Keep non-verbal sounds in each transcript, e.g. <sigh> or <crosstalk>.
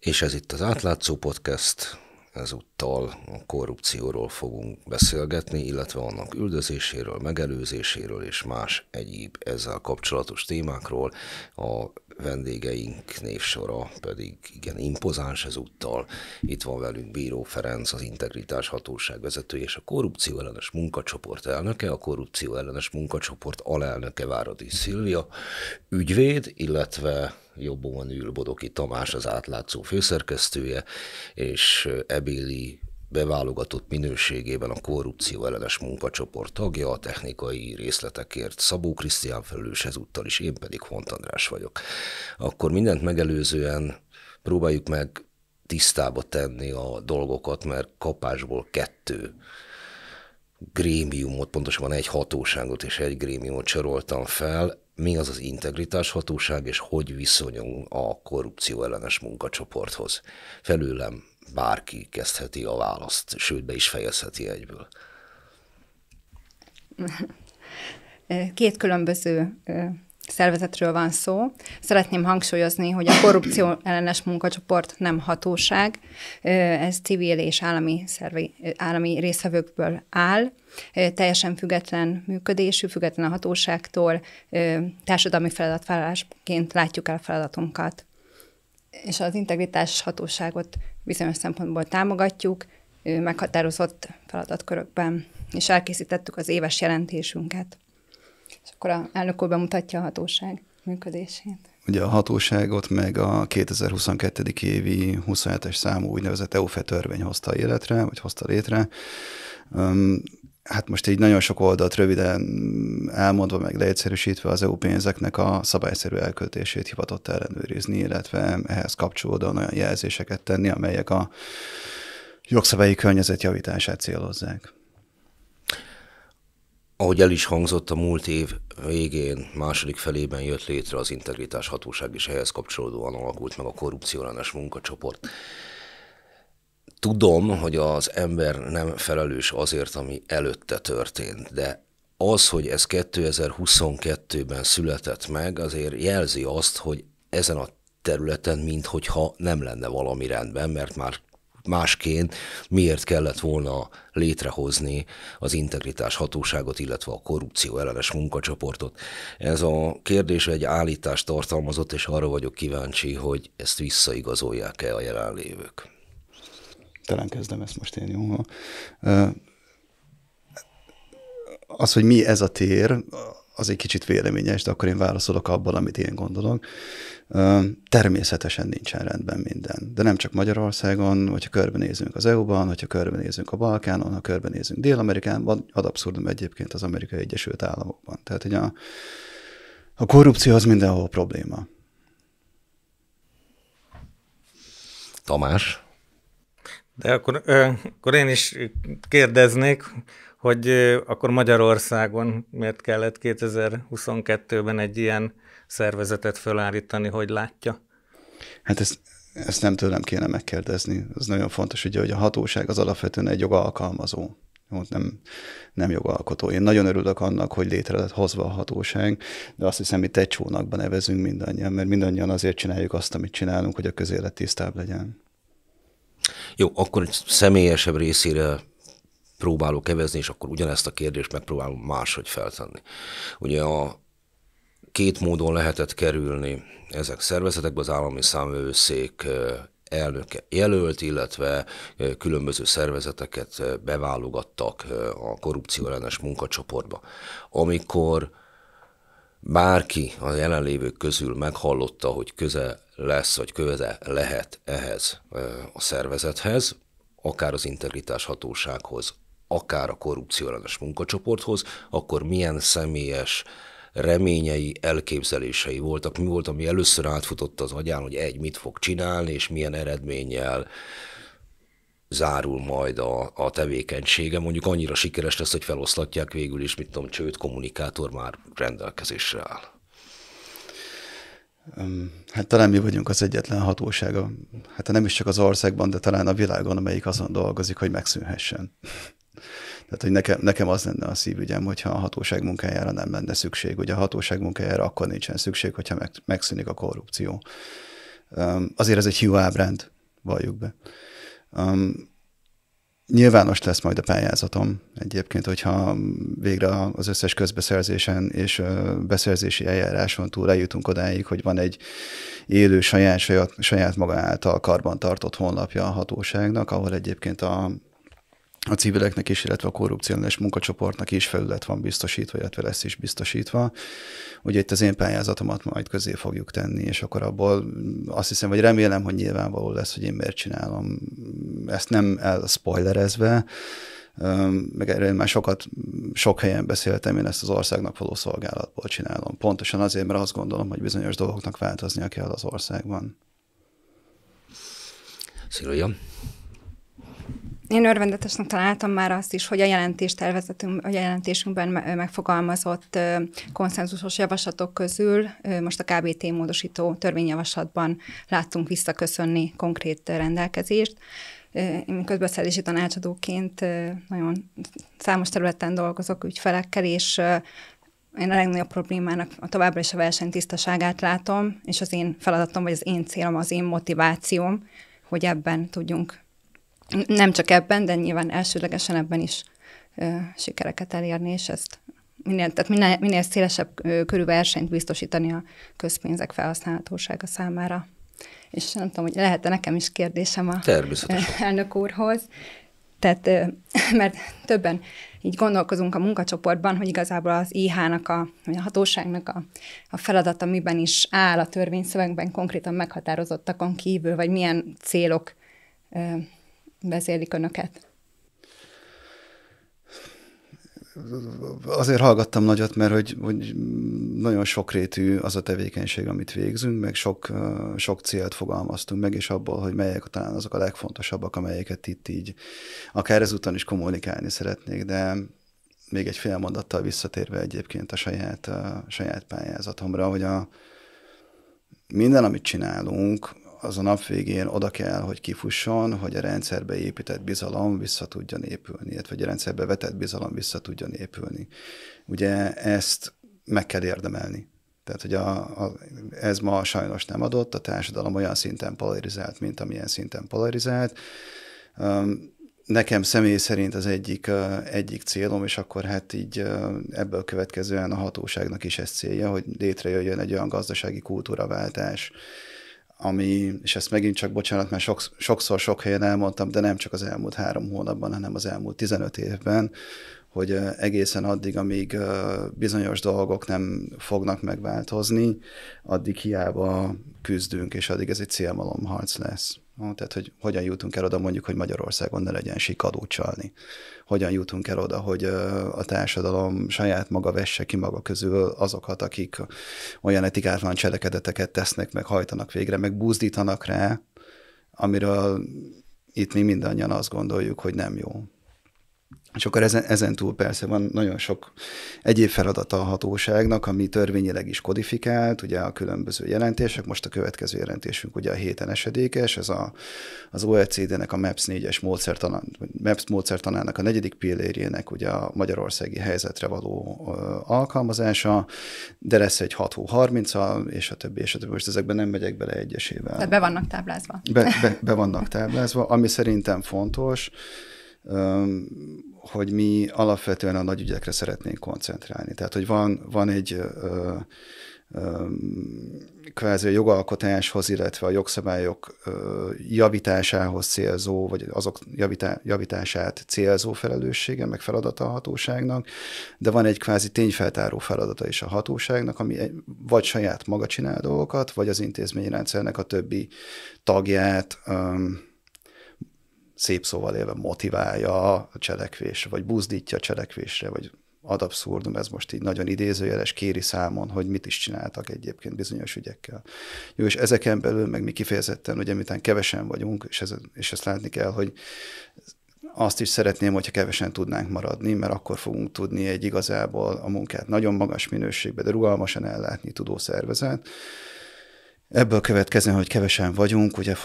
És ez itt az Átlátszó Podcast, ezúttal a korrupcióról fogunk beszélgetni, illetve annak üldözéséről, megelőzéséről és más egyéb ezzel kapcsolatos témákról. A vendégeink névsora pedig igen impozáns ezúttal. Itt van velünk Bíró Ferenc, az Integritás Hatóság vezetője és a korrupció ellenes munkacsoport elnöke, a korrupció ellenes munkacsoport alelnöke Váradi Szilvia, ügyvéd, illetve jobban ül Bodoki Tamás, az átlátszó főszerkesztője, és Ebéli beválogatott minőségében a korrupció ellenes munkacsoport tagja, a technikai részletekért Szabó Krisztián felelős ezúttal is, én pedig Hont András vagyok. Akkor mindent megelőzően próbáljuk meg tisztába tenni a dolgokat, mert kapásból kettő grémiumot, pontosabban egy hatóságot és egy grémiumot soroltam fel. Mi az az integritás hatóság, és hogy viszonyul a korrupció ellenes munkacsoporthoz? Felőlem bárki kezdheti a választ, sőt be is fejezheti egyből. Két különböző szervezetről van szó. Szeretném hangsúlyozni, hogy a korrupció ellenes munkacsoport nem hatóság, ez civil és állami, szervi, állami részvevőkből áll, teljesen független működésű, független a hatóságtól, társadalmi feladatvállalásként látjuk el a feladatunkat. És az integritás hatóságot bizonyos szempontból támogatjuk, meghatározott feladatkörökben, és elkészítettük az éves jelentésünket. És akkor a elnök úr bemutatja a hatóság működését. Ugye a hatóságot meg a 2022. évi 27-es számú úgynevezett EUFE törvény hozta életre, vagy hozta létre. Hát most így nagyon sok oldalt röviden elmondva, meg leegyszerűsítve az EU pénzeknek a szabályszerű elköltését hivatott ellenőrizni, illetve ehhez kapcsolódóan olyan jelzéseket tenni, amelyek a jogszabályi környezet javítását célozzák. Ahogy el is hangzott, a múlt év végén, második felében jött létre az integritás hatóság, és ehhez kapcsolódóan alakult meg a korrupcióellenes munkacsoport. Tudom, hogy az ember nem felelős azért, ami előtte történt, de az, hogy ez 2022-ben született meg, azért jelzi azt, hogy ezen a területen, minthogyha nem lenne valami rendben, mert már másként miért kellett volna létrehozni az integritás hatóságot, illetve a korrupció ellenes munkacsoportot. Ez a kérdés egy állítást tartalmazott, és arra vagyok kíváncsi, hogy ezt visszaigazolják-e a jelenlévők. Talán kezdem ezt most én, jó? Az, hogy mi ez a tér, az egy kicsit véleményes, de akkor én válaszolok abból, amit én gondolok. Természetesen nincsen rendben minden. De nem csak Magyarországon, hogyha körbenézünk az EU-ban, hogyha körbenézünk a Balkánon, ha körbenézünk Dél-Amerikában, ad abszurdum egyébként az Amerikai Egyesült Államokban. Tehát, hogy a, a korrupció az mindenhol probléma. Tamás? De akkor, akkor én is kérdeznék, hogy akkor Magyarországon miért kellett 2022-ben egy ilyen szervezetet felállítani, hogy látja? Hát ezt, ezt nem tőlem kéne megkérdezni. Ez nagyon fontos, ugye, hogy a hatóság az alapvetően egy jogalkalmazó. Nem, nem jogalkotó. Én nagyon örülök annak, hogy létre lett hozva a hatóság, de azt hiszem, itt egy csónakban nevezünk mindannyian, mert mindannyian azért csináljuk azt, amit csinálunk, hogy a közélet tisztább legyen. Jó, akkor egy személyesebb részére próbálok kevezni, és akkor ugyanezt a kérdést megpróbálom máshogy feltenni. Ugye a két módon lehetett kerülni ezek szervezetekbe, az állami számvevőszék elnöke jelölt, illetve különböző szervezeteket beválogattak a korrupció ellenes munkacsoportba. Amikor bárki a jelenlévők közül meghallotta, hogy köze lesz, vagy köze lehet ehhez a szervezethez, akár az integritás hatósághoz, akár a korrupció ellenes munkacsoporthoz, akkor milyen személyes reményei, elképzelései voltak, mi volt, ami először átfutott az agyán, hogy egy mit fog csinálni, és milyen eredménnyel zárul majd a, a tevékenysége. Mondjuk annyira sikeres lesz, hogy feloszlatják végül is, mit tudom, csőd kommunikátor már rendelkezésre áll. Hát talán mi vagyunk az egyetlen hatósága, hát nem is csak az országban, de talán a világon, amelyik azon dolgozik, hogy megszűnhessen. Tehát, hogy nekem, nekem az lenne a szívügyem, hogyha a hatóság munkájára nem lenne szükség. Ugye a hatóság munkájára akkor nincsen szükség, hogyha meg, megszűnik a korrupció. azért ez egy hiú ábránd, valljuk be. Nyilvános lesz majd a pályázatom egyébként, hogyha végre az összes közbeszerzésen és beszerzési eljáráson túl eljutunk odáig, hogy van egy élő saját, saját, saját maga által karbantartott honlapja a hatóságnak, ahol egyébként a, a civileknek is, illetve a korrupciós munkacsoportnak is felület van biztosítva, illetve lesz is biztosítva. Ugye itt az én pályázatomat majd közé fogjuk tenni, és akkor abból azt hiszem, vagy remélem, hogy nyilvánvaló lesz, hogy én miért csinálom. Ezt nem elspoilerezve, meg erről már sokat, sok helyen beszéltem, én ezt az országnak való szolgálatból csinálom. Pontosan azért, mert azt gondolom, hogy bizonyos dolgoknak változnia kell az országban. Szilvia? Én örvendetesnek találtam már azt is, hogy a jelentéstervezetünk, a jelentésünkben megfogalmazott konszenzusos javaslatok közül most a KBT módosító törvényjavaslatban láttunk visszaköszönni konkrét rendelkezést. Én közbeszerzési tanácsadóként nagyon számos területen dolgozok ügyfelekkel, és én a legnagyobb problémának a továbbra is a verseny tisztaságát látom, és az én feladatom, vagy az én célom, az én motivációm, hogy ebben tudjunk nem csak ebben, de nyilván elsőlegesen ebben is ö, sikereket elérni, és ezt minél, tehát minél, minél szélesebb ö, körű versenyt biztosítani a közpénzek felhasználhatósága számára. És nem tudom, hogy lehet-e nekem is kérdésem a <laughs> elnök úrhoz. Tehát, ö, <laughs> mert többen így gondolkozunk a munkacsoportban, hogy igazából az IH-nak, a, vagy a hatóságnak a, a feladata miben is áll a törvényszövegben konkrétan meghatározottakon kívül, vagy milyen célok vezérlik önöket? Azért hallgattam nagyot, mert hogy, hogy nagyon sokrétű az a tevékenység, amit végzünk, meg sok, sok célt fogalmaztunk meg, és abból, hogy melyek talán azok a legfontosabbak, amelyeket itt így akár ezúton is kommunikálni szeretnék, de még egy fél mondattal visszatérve egyébként a saját, a saját pályázatomra, hogy a, minden, amit csinálunk, az a nap végén oda kell, hogy kifusson, hogy a rendszerbe épített bizalom vissza tudjon épülni, illetve hogy a rendszerbe vetett bizalom vissza tudjon épülni. Ugye ezt meg kell érdemelni. Tehát, hogy a, a, ez ma sajnos nem adott, a társadalom olyan szinten polarizált, mint amilyen szinten polarizált. Nekem személy szerint az egyik, egyik célom, és akkor hát így ebből következően a hatóságnak is ez célja, hogy létrejöjjön egy olyan gazdasági kultúraváltás, ami, és ezt megint csak bocsánat, mert sok, sokszor sok helyen elmondtam, de nem csak az elmúlt három hónapban, hanem az elmúlt 15 évben, hogy egészen addig, amíg bizonyos dolgok nem fognak megváltozni, addig hiába küzdünk, és addig ez egy célmalomharc lesz. Tehát, hogy hogyan jutunk el oda mondjuk, hogy Magyarországon ne legyen sikadó csalni. Hogyan jutunk el oda, hogy a társadalom saját maga vesse ki maga közül azokat, akik olyan etikátlan cselekedeteket tesznek, meg hajtanak végre, meg búzdítanak rá, amiről itt mi mindannyian azt gondoljuk, hogy nem jó. És akkor ezen, ezen túl persze van nagyon sok egyéb feladata a hatóságnak, ami törvényileg is kodifikált, ugye a különböző jelentések, most a következő jelentésünk ugye a héten esedékes, ez a, az OECD-nek a MAPS 4-es módszertanán, MAPS módszertanának a negyedik pillérjének ugye a magyarországi helyzetre való ö, alkalmazása, de lesz egy 6 30 és a többi, és a többi. Most ezekben nem megyek bele egyesével. Tehát be vannak táblázva. Be, be, be vannak táblázva, ami szerintem fontos, hogy mi alapvetően a nagy ügyekre szeretnénk koncentrálni. Tehát, hogy van, van egy ö, ö, kvázi a jogalkotáshoz, illetve a jogszabályok ö, javításához célzó, vagy azok javítá, javítását célzó felelőssége, meg feladata a hatóságnak, de van egy kvázi tényfeltáró feladata is a hatóságnak, ami vagy saját maga csinál dolgokat, vagy az intézményrendszernek a többi tagját, ö, szép szóval élve motiválja a cselekvésre, vagy buzdítja a cselekvésre, vagy ad abszurdum, ez most így nagyon idézőjeles, kéri számon, hogy mit is csináltak egyébként bizonyos ügyekkel. Jó, és ezeken belül meg mi kifejezetten, ugye miután kevesen vagyunk, és, ez, és ezt látni kell, hogy azt is szeretném, hogyha kevesen tudnánk maradni, mert akkor fogunk tudni egy igazából a munkát nagyon magas minőségben, de rugalmasan ellátni tudó szervezet, Ebből következően, hogy kevesen vagyunk, ugye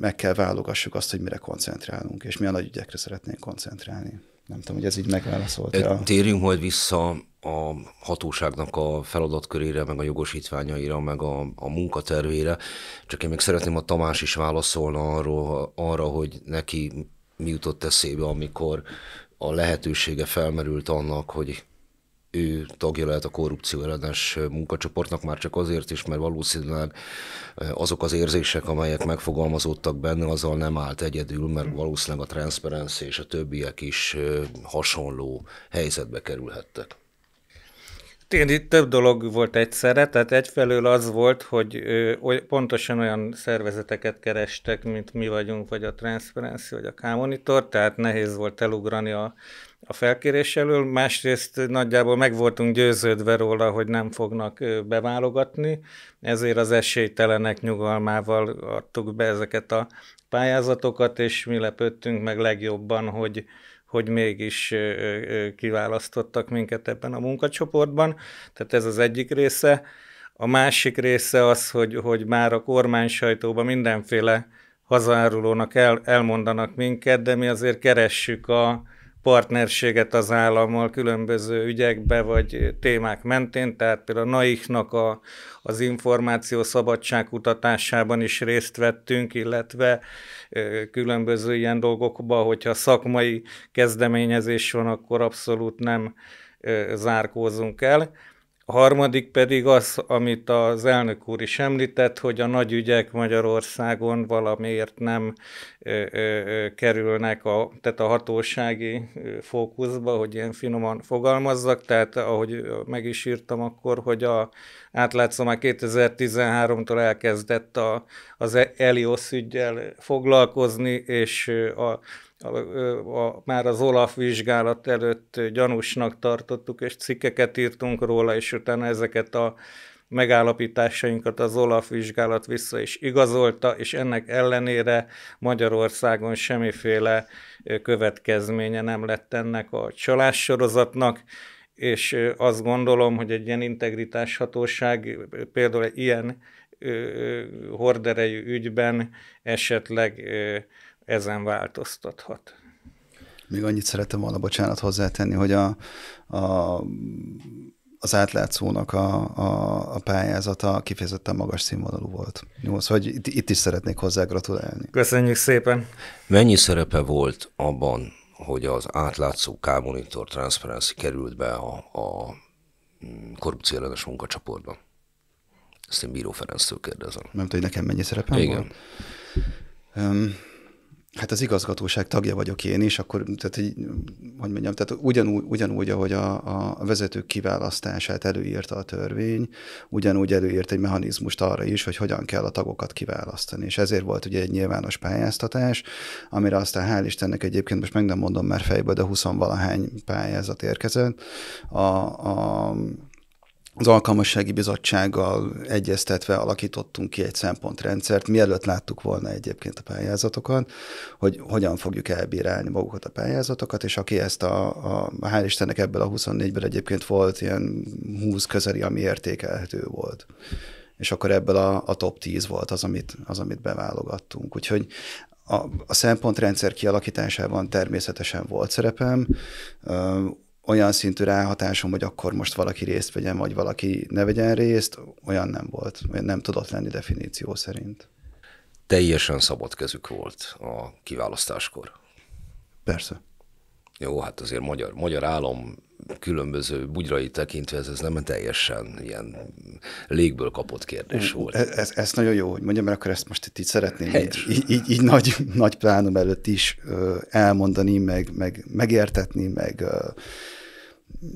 meg kell válogassuk azt, hogy mire koncentrálunk, és mi a nagy ügyekre szeretnénk koncentrálni. Nem tudom, hogy ez így megválaszolta. Térjünk majd vissza a hatóságnak a feladatkörére, meg a jogosítványaira, meg a, a munkatervére. Csak én még szeretném, a Tamás is válaszolna arról, arra, hogy neki mi jutott eszébe, amikor a lehetősége felmerült annak, hogy ő tagja lehet a korrupció ellenes munkacsoportnak, már csak azért is, mert valószínűleg azok az érzések, amelyek megfogalmazódtak benne, azzal nem állt egyedül, mert valószínűleg a Transparency és a többiek is hasonló helyzetbe kerülhettek. Én itt több dolog volt egyszerre, tehát egyfelől az volt, hogy pontosan olyan szervezeteket kerestek, mint mi vagyunk, vagy a Transparency, vagy a K-Monitor, tehát nehéz volt elugrani a, a felkérés elől. Másrészt nagyjából meg voltunk győződve róla, hogy nem fognak beválogatni, ezért az esélytelenek nyugalmával adtuk be ezeket a pályázatokat, és mi lepődtünk meg legjobban, hogy, hogy mégis kiválasztottak minket ebben a munkacsoportban. Tehát ez az egyik része. A másik része az, hogy, hogy már a kormány sajtóban mindenféle hazárulónak el, elmondanak minket, de mi azért keressük a partnerséget az állammal különböző ügyekbe vagy témák mentén, tehát például a NAIK-nak a, az információ szabadság kutatásában is részt vettünk, illetve különböző ilyen dolgokba, hogyha szakmai kezdeményezés van, akkor abszolút nem zárkózunk el. A harmadik pedig az, amit az elnök úr is említett, hogy a nagy ügyek Magyarországon valamiért nem ö, ö, kerülnek a, tehát a hatósági fókuszba, hogy ilyen finoman fogalmazzak, tehát ahogy meg is írtam akkor, hogy a, átlátszom már 2013-tól elkezdett a, az Elios ügyel foglalkozni, és a a, a, már az Olaf vizsgálat előtt gyanúsnak tartottuk, és cikkeket írtunk róla, és utána ezeket a megállapításainkat az Olaf vizsgálat vissza is igazolta, és ennek ellenére Magyarországon semmiféle következménye nem lett ennek a csalássorozatnak, és azt gondolom, hogy egy ilyen integritáshatóság például egy ilyen horderejű ügyben esetleg ezen változtathat. Még annyit szerettem volna, bocsánat, hozzátenni, hogy a, a, az átlátszónak a, a, a pályázata kifejezetten magas színvonalú volt. Jó, szóval hogy itt, itt is szeretnék hozzá gratulálni. Köszönjük szépen! Mennyi szerepe volt abban, hogy az átlátszó K-Monitor Transparency került be a, a korrupció ellenes munkacsoportba? Ezt én Bíró Ferenctől kérdezem. Nem tudom, hogy nekem mennyi szerepem Igen. volt? Um, Hát az igazgatóság tagja vagyok én is, akkor, tehát, hogy, hogy mondjam, tehát ugyanúgy, ugyanúgy ahogy a, a vezetők kiválasztását előírta a törvény, ugyanúgy előírt egy mechanizmust arra is, hogy hogyan kell a tagokat kiválasztani. És ezért volt ugye egy nyilvános pályáztatás, amire aztán hál' Istennek egyébként, most meg nem mondom már fejből, de 20 valahány pályázat érkezett. A, a az alkalmassági bizottsággal egyeztetve alakítottunk ki egy szempontrendszert, mielőtt láttuk volna egyébként a pályázatokat, hogy hogyan fogjuk elbírálni magukat a pályázatokat, és aki ezt a, a hál' Istennek ebből a 24-ből egyébként volt ilyen 20 közeli, ami értékelhető volt. És akkor ebből a, a top 10 volt az, amit, az, amit beválogattunk. Úgyhogy a, a szempontrendszer kialakításában természetesen volt szerepem, olyan szintű ráhatásom, hogy akkor most valaki részt vegyen, vagy valaki ne vegyen részt, olyan nem volt, nem tudott lenni definíció szerint. Teljesen szabad kezük volt a kiválasztáskor. Persze. Jó, hát azért magyar, magyar állam különböző bugyrai tekintve ez, ez nem teljesen ilyen légből kapott kérdés volt. Ez, ez, ez nagyon jó, hogy mondjam, mert akkor ezt most itt így szeretném így, így, így, így nagy, nagy plánum előtt is elmondani, meg, meg megértetni, meg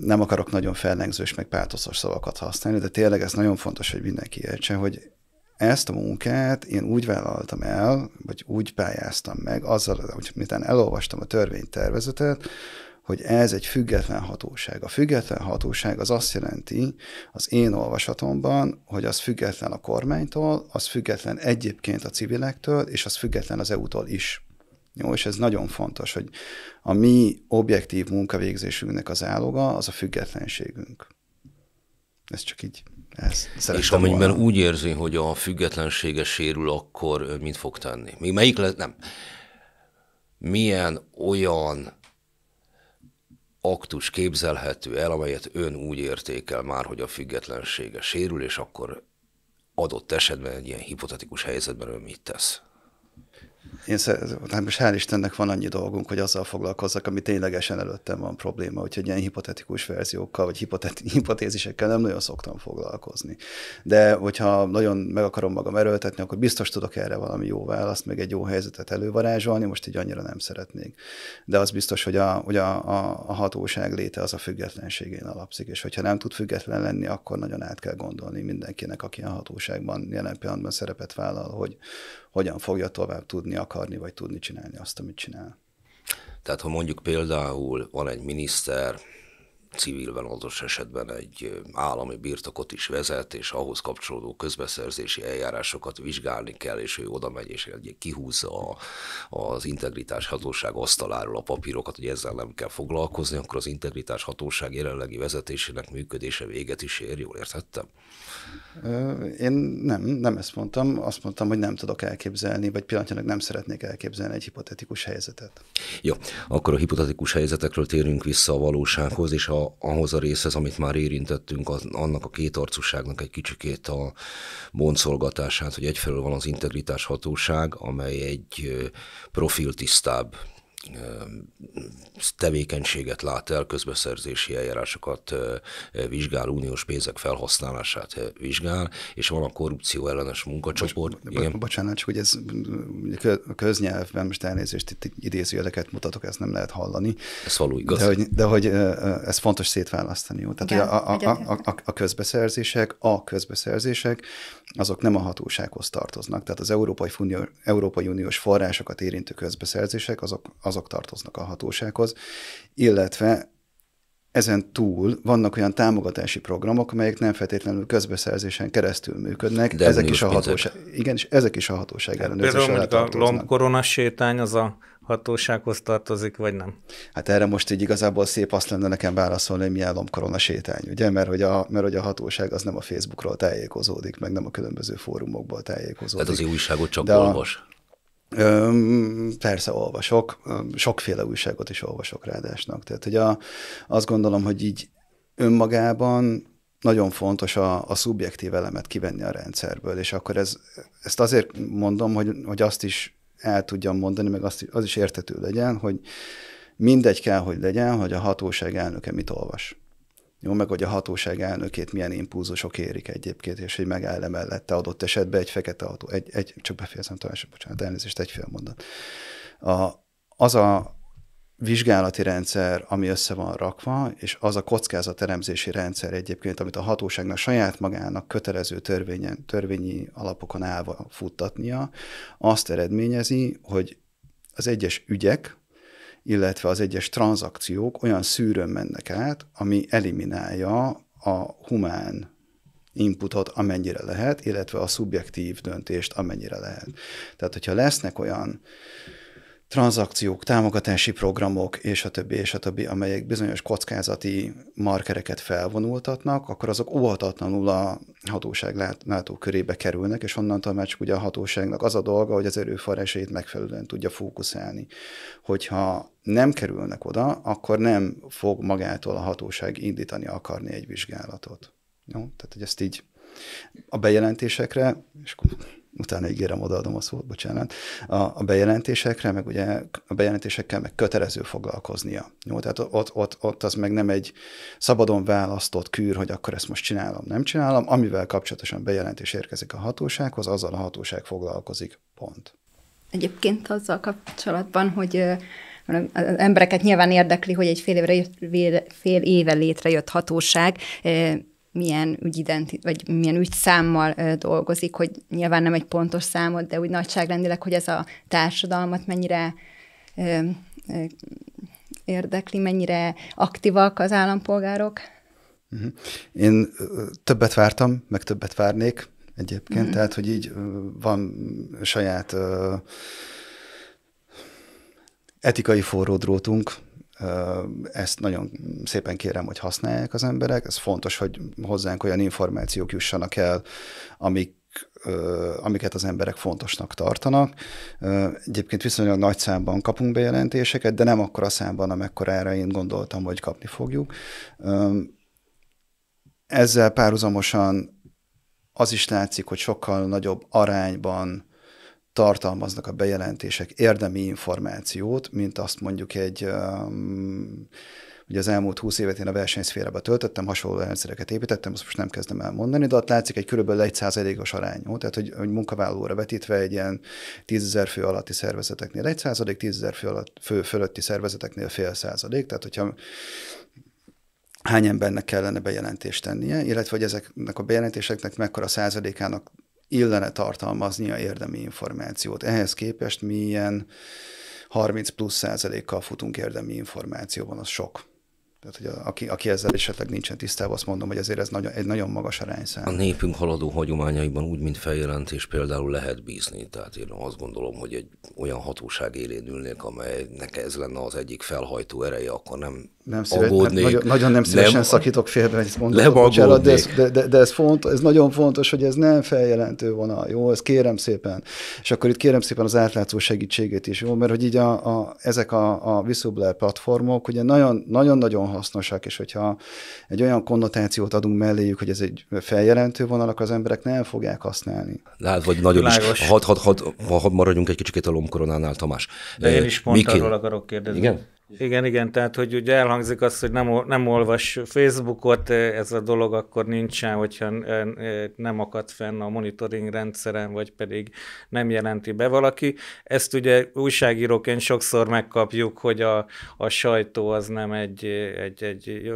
nem akarok nagyon fellengzős, meg pártoszos szavakat használni, de tényleg ez nagyon fontos, hogy mindenki értse, hogy ezt a munkát én úgy vállaltam el, vagy úgy pályáztam meg, azzal, hogy miután elolvastam a törvénytervezetet, hogy ez egy független hatóság. A független hatóság az azt jelenti az én olvasatomban, hogy az független a kormánytól, az független egyébként a civilektől, és az független az EU-tól is. Jó, és ez nagyon fontos, hogy a mi objektív munkavégzésünknek az áloga az a függetlenségünk. Ez csak így ezt És amennyiben úgy érzi, hogy a függetlensége sérül, akkor mit fog tenni? Mi melyik lesz? Nem. Milyen olyan aktus képzelhető el, amelyet ön úgy értékel már, hogy a függetlensége sérül, és akkor adott esetben egy ilyen hipotetikus helyzetben ön mit tesz? Én hát most hál' Istennek van annyi dolgunk, hogy azzal foglalkozzak, ami ténylegesen előttem van probléma, úgyhogy ilyen hipotetikus verziókkal, vagy hipotet- <laughs> hipotézisekkel nem nagyon szoktam foglalkozni. De hogyha nagyon meg akarom magam erőltetni, akkor biztos tudok erre valami jó választ, meg egy jó helyzetet elővarázsolni, most így annyira nem szeretnék. De az biztos, hogy a, hogy a, a, a hatóság léte az a függetlenségén alapszik, és hogyha nem tud független lenni, akkor nagyon át kell gondolni mindenkinek, aki a hatóságban jelen pillanatban szerepet vállal, hogy, hogyan fogja tovább tudni akarni, vagy tudni csinálni azt, amit csinál. Tehát ha mondjuk például van egy miniszter, civilben adott esetben egy állami birtokot is vezet, és ahhoz kapcsolódó közbeszerzési eljárásokat vizsgálni kell, és ő oda megy, és kihúzza a, az integritás hatóság asztaláról a papírokat, hogy ezzel nem kell foglalkozni, akkor az integritás hatóság jelenlegi vezetésének működése véget is ér, jól érthettem? Én nem, nem ezt mondtam. Azt mondtam, hogy nem tudok elképzelni, vagy pillanatnyilag nem szeretnék elképzelni egy hipotetikus helyzetet. Jó, akkor a hipotetikus helyzetekről térünk vissza a valósághoz, és a, ahhoz a részhez, amit már érintettünk, az, annak a két arcúságnak egy kicsikét a boncolgatását, hogy egyfelől van az integritás hatóság, amely egy profiltisztább tevékenységet lát el, közbeszerzési eljárásokat vizsgál, uniós pénzek felhasználását vizsgál, és van a korrupció ellenes munkacsoport. Bocs, igen. Bocsánat, csak hogy ez a köznyelvben, most elnézést, itt idézőjeleket mutatok, ezt nem lehet hallani. Ez való igaz. De hogy, de hogy ez fontos szétválasztani. Jó? Tehát igen, a, a, a, a, a közbeszerzések, a közbeszerzések, azok nem a hatósághoz tartoznak. Tehát az Európai, Unió, Európai Uniós forrásokat érintő közbeszerzések, azok, azok tartoznak a hatósághoz, illetve ezen túl vannak olyan támogatási programok, amelyek nem feltétlenül közbeszerzésen keresztül működnek. De ezek is a hatóság, igen, és ezek is a hatóság ellenőrzés Például mondjuk a lombkorona sétány az a hatósághoz tartozik, vagy nem? Hát erre most így igazából szép azt lenne nekem válaszolni, hogy milyen lombkorona sétány, ugye? Mert hogy, a, mert hogy a hatóság az nem a Facebookról tájékozódik, meg nem a különböző fórumokból tájékozódik. Tehát az újságot csak De olvas. Öm, persze olvasok, sokféle újságot is olvasok ráadásnak. Tehát, hogy a, azt gondolom, hogy így önmagában nagyon fontos a, a szubjektív elemet kivenni a rendszerből, és akkor ez, ezt azért mondom, hogy, hogy azt is el tudjam mondani, meg azt, az is értető legyen, hogy mindegy kell, hogy legyen, hogy a hatóság elnöke mit olvas. Jó, meg hogy a hatóság elnökét milyen impulzusok érik egyébként, és hogy megáll mellette adott esetben egy fekete autó, egy, egy csak befejezem talán, bocsánat, elnézést, egy fél mondat. A, az a vizsgálati rendszer, ami össze van rakva, és az a kockázateremzési rendszer egyébként, amit a hatóságnak saját magának kötelező törvényen, törvényi alapokon állva futtatnia, azt eredményezi, hogy az egyes ügyek, illetve az egyes tranzakciók olyan szűrőn mennek át, ami eliminálja a humán inputot, amennyire lehet, illetve a szubjektív döntést, amennyire lehet. Tehát, hogyha lesznek olyan tranzakciók, támogatási programok, és a többi, és a többi, amelyek bizonyos kockázati markereket felvonultatnak, akkor azok óvatatlanul a hatóság látó körébe kerülnek, és onnantól már csak ugye a hatóságnak az a dolga, hogy az erőforrásait megfelelően tudja fókuszálni. Hogyha nem kerülnek oda, akkor nem fog magától a hatóság indítani akarni egy vizsgálatot. Jó? Tehát, hogy ezt így a bejelentésekre, és utána ígérem, odaadom a szót, bocsánat, a, a bejelentésekre, meg ugye a bejelentésekkel meg kötelező foglalkoznia. Jó, tehát ott, ott, ott az meg nem egy szabadon választott kűr, hogy akkor ezt most csinálom, nem csinálom, amivel kapcsolatosan bejelentés érkezik a hatósághoz, azzal a hatóság foglalkozik, pont. Egyébként azzal kapcsolatban, hogy az embereket nyilván érdekli, hogy egy fél, évre, fél éve létrejött hatóság milyen ügyidenti, vagy milyen ügyszámmal ö, dolgozik, hogy nyilván nem egy pontos számot, de úgy nagyságrendileg, hogy ez a társadalmat mennyire ö, ö, érdekli, mennyire aktívak az állampolgárok. Mhm. Én többet vártam, meg többet várnék egyébként, uh-huh. tehát, hogy így van saját etikai forródrótunk, ezt nagyon szépen kérem, hogy használják az emberek. Ez fontos, hogy hozzánk olyan információk jussanak el, amik amik, amiket az emberek fontosnak tartanak. Egyébként viszonylag nagy számban kapunk bejelentéseket, de nem akkor a számban, amekkorára én gondoltam, hogy kapni fogjuk. Ezzel párhuzamosan az is látszik, hogy sokkal nagyobb arányban tartalmaznak a bejelentések érdemi információt, mint azt mondjuk egy um, Ugye az elmúlt húsz évet én a versenyszférába töltöttem, hasonló rendszereket építettem, azt most nem kezdem el mondani, de ott látszik egy körülbelül egy százalékos arány. Jó? Tehát, hogy, hogy munkavállalóra vetítve egy ilyen tízezer fő alatti szervezeteknél egy százalék, tízezer fő, alatt, fő fölötti szervezeteknél fél százalék. Tehát, hogyha hány embernek kellene bejelentést tennie, illetve hogy ezeknek a bejelentéseknek mekkora százalékának illene tartalmaznia érdemi információt. Ehhez képest mi ilyen 30 plusz százalékkal futunk érdemi információban, az sok. Tehát, hogy a, aki, aki ezzel esetleg nincsen tisztában, azt mondom, hogy ezért ez nagyon, egy nagyon magas arányszám. A népünk haladó hagyományaiban úgy, mint feljelentés például lehet bízni. Tehát én azt gondolom, hogy egy olyan hatóság élén ülnék, amelynek ez lenne az egyik felhajtó ereje, akkor nem nem szíves, aggódnék. Nagyon, nagyon nem szívesen nem, szakítok félbe, hogy ezt mondom, bocsánat, de, ez, de, de, de ez, fontos, ez nagyon fontos, hogy ez nem feljelentő vonal, jó? Ez kérem szépen. És akkor itt kérem szépen az átlátszó segítségét is, jó? Mert hogy így a, a, ezek a, a whistleblower platformok ugye nagyon-nagyon hasznosak, és hogyha egy olyan konnotációt adunk melléjük, hogy ez egy feljelentő vonal, akkor az emberek nem fogják használni. Hát, vagy nagyon Lágos. is. Hadd had, had, had maradjunk egy kicsit a lomkoronánál, Tamás. De én is pont Miki... arról akarok kérdezni. Igen? Igen, igen, tehát hogy ugye elhangzik az, hogy nem, nem olvas Facebookot, ez a dolog akkor nincsen, hogyha nem akad fenn a monitoring rendszeren, vagy pedig nem jelenti be valaki. Ezt ugye újságíróként sokszor megkapjuk, hogy a, a sajtó az nem egy, egy, egy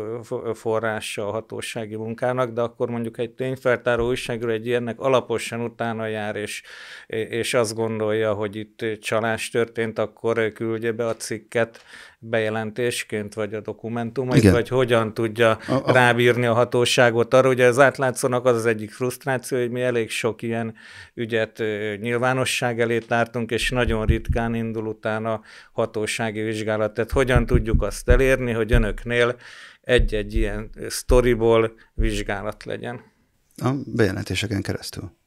forrása a hatósági munkának, de akkor mondjuk egy tényfeltáró újságíró egy ilyennek alaposan utána jár, és, és azt gondolja, hogy itt csalás történt, akkor küldje be a cikket, bejelentésként, vagy a dokumentumait, Igen. vagy hogyan tudja a, a... rábírni a hatóságot arra. Ugye az átlátszónak az az egyik frusztráció, hogy mi elég sok ilyen ügyet nyilvánosság elé tártunk, és nagyon ritkán indul utána hatósági vizsgálat. Tehát hogyan tudjuk azt elérni, hogy önöknél egy-egy ilyen sztoriból vizsgálat legyen? A bejelentéseken keresztül.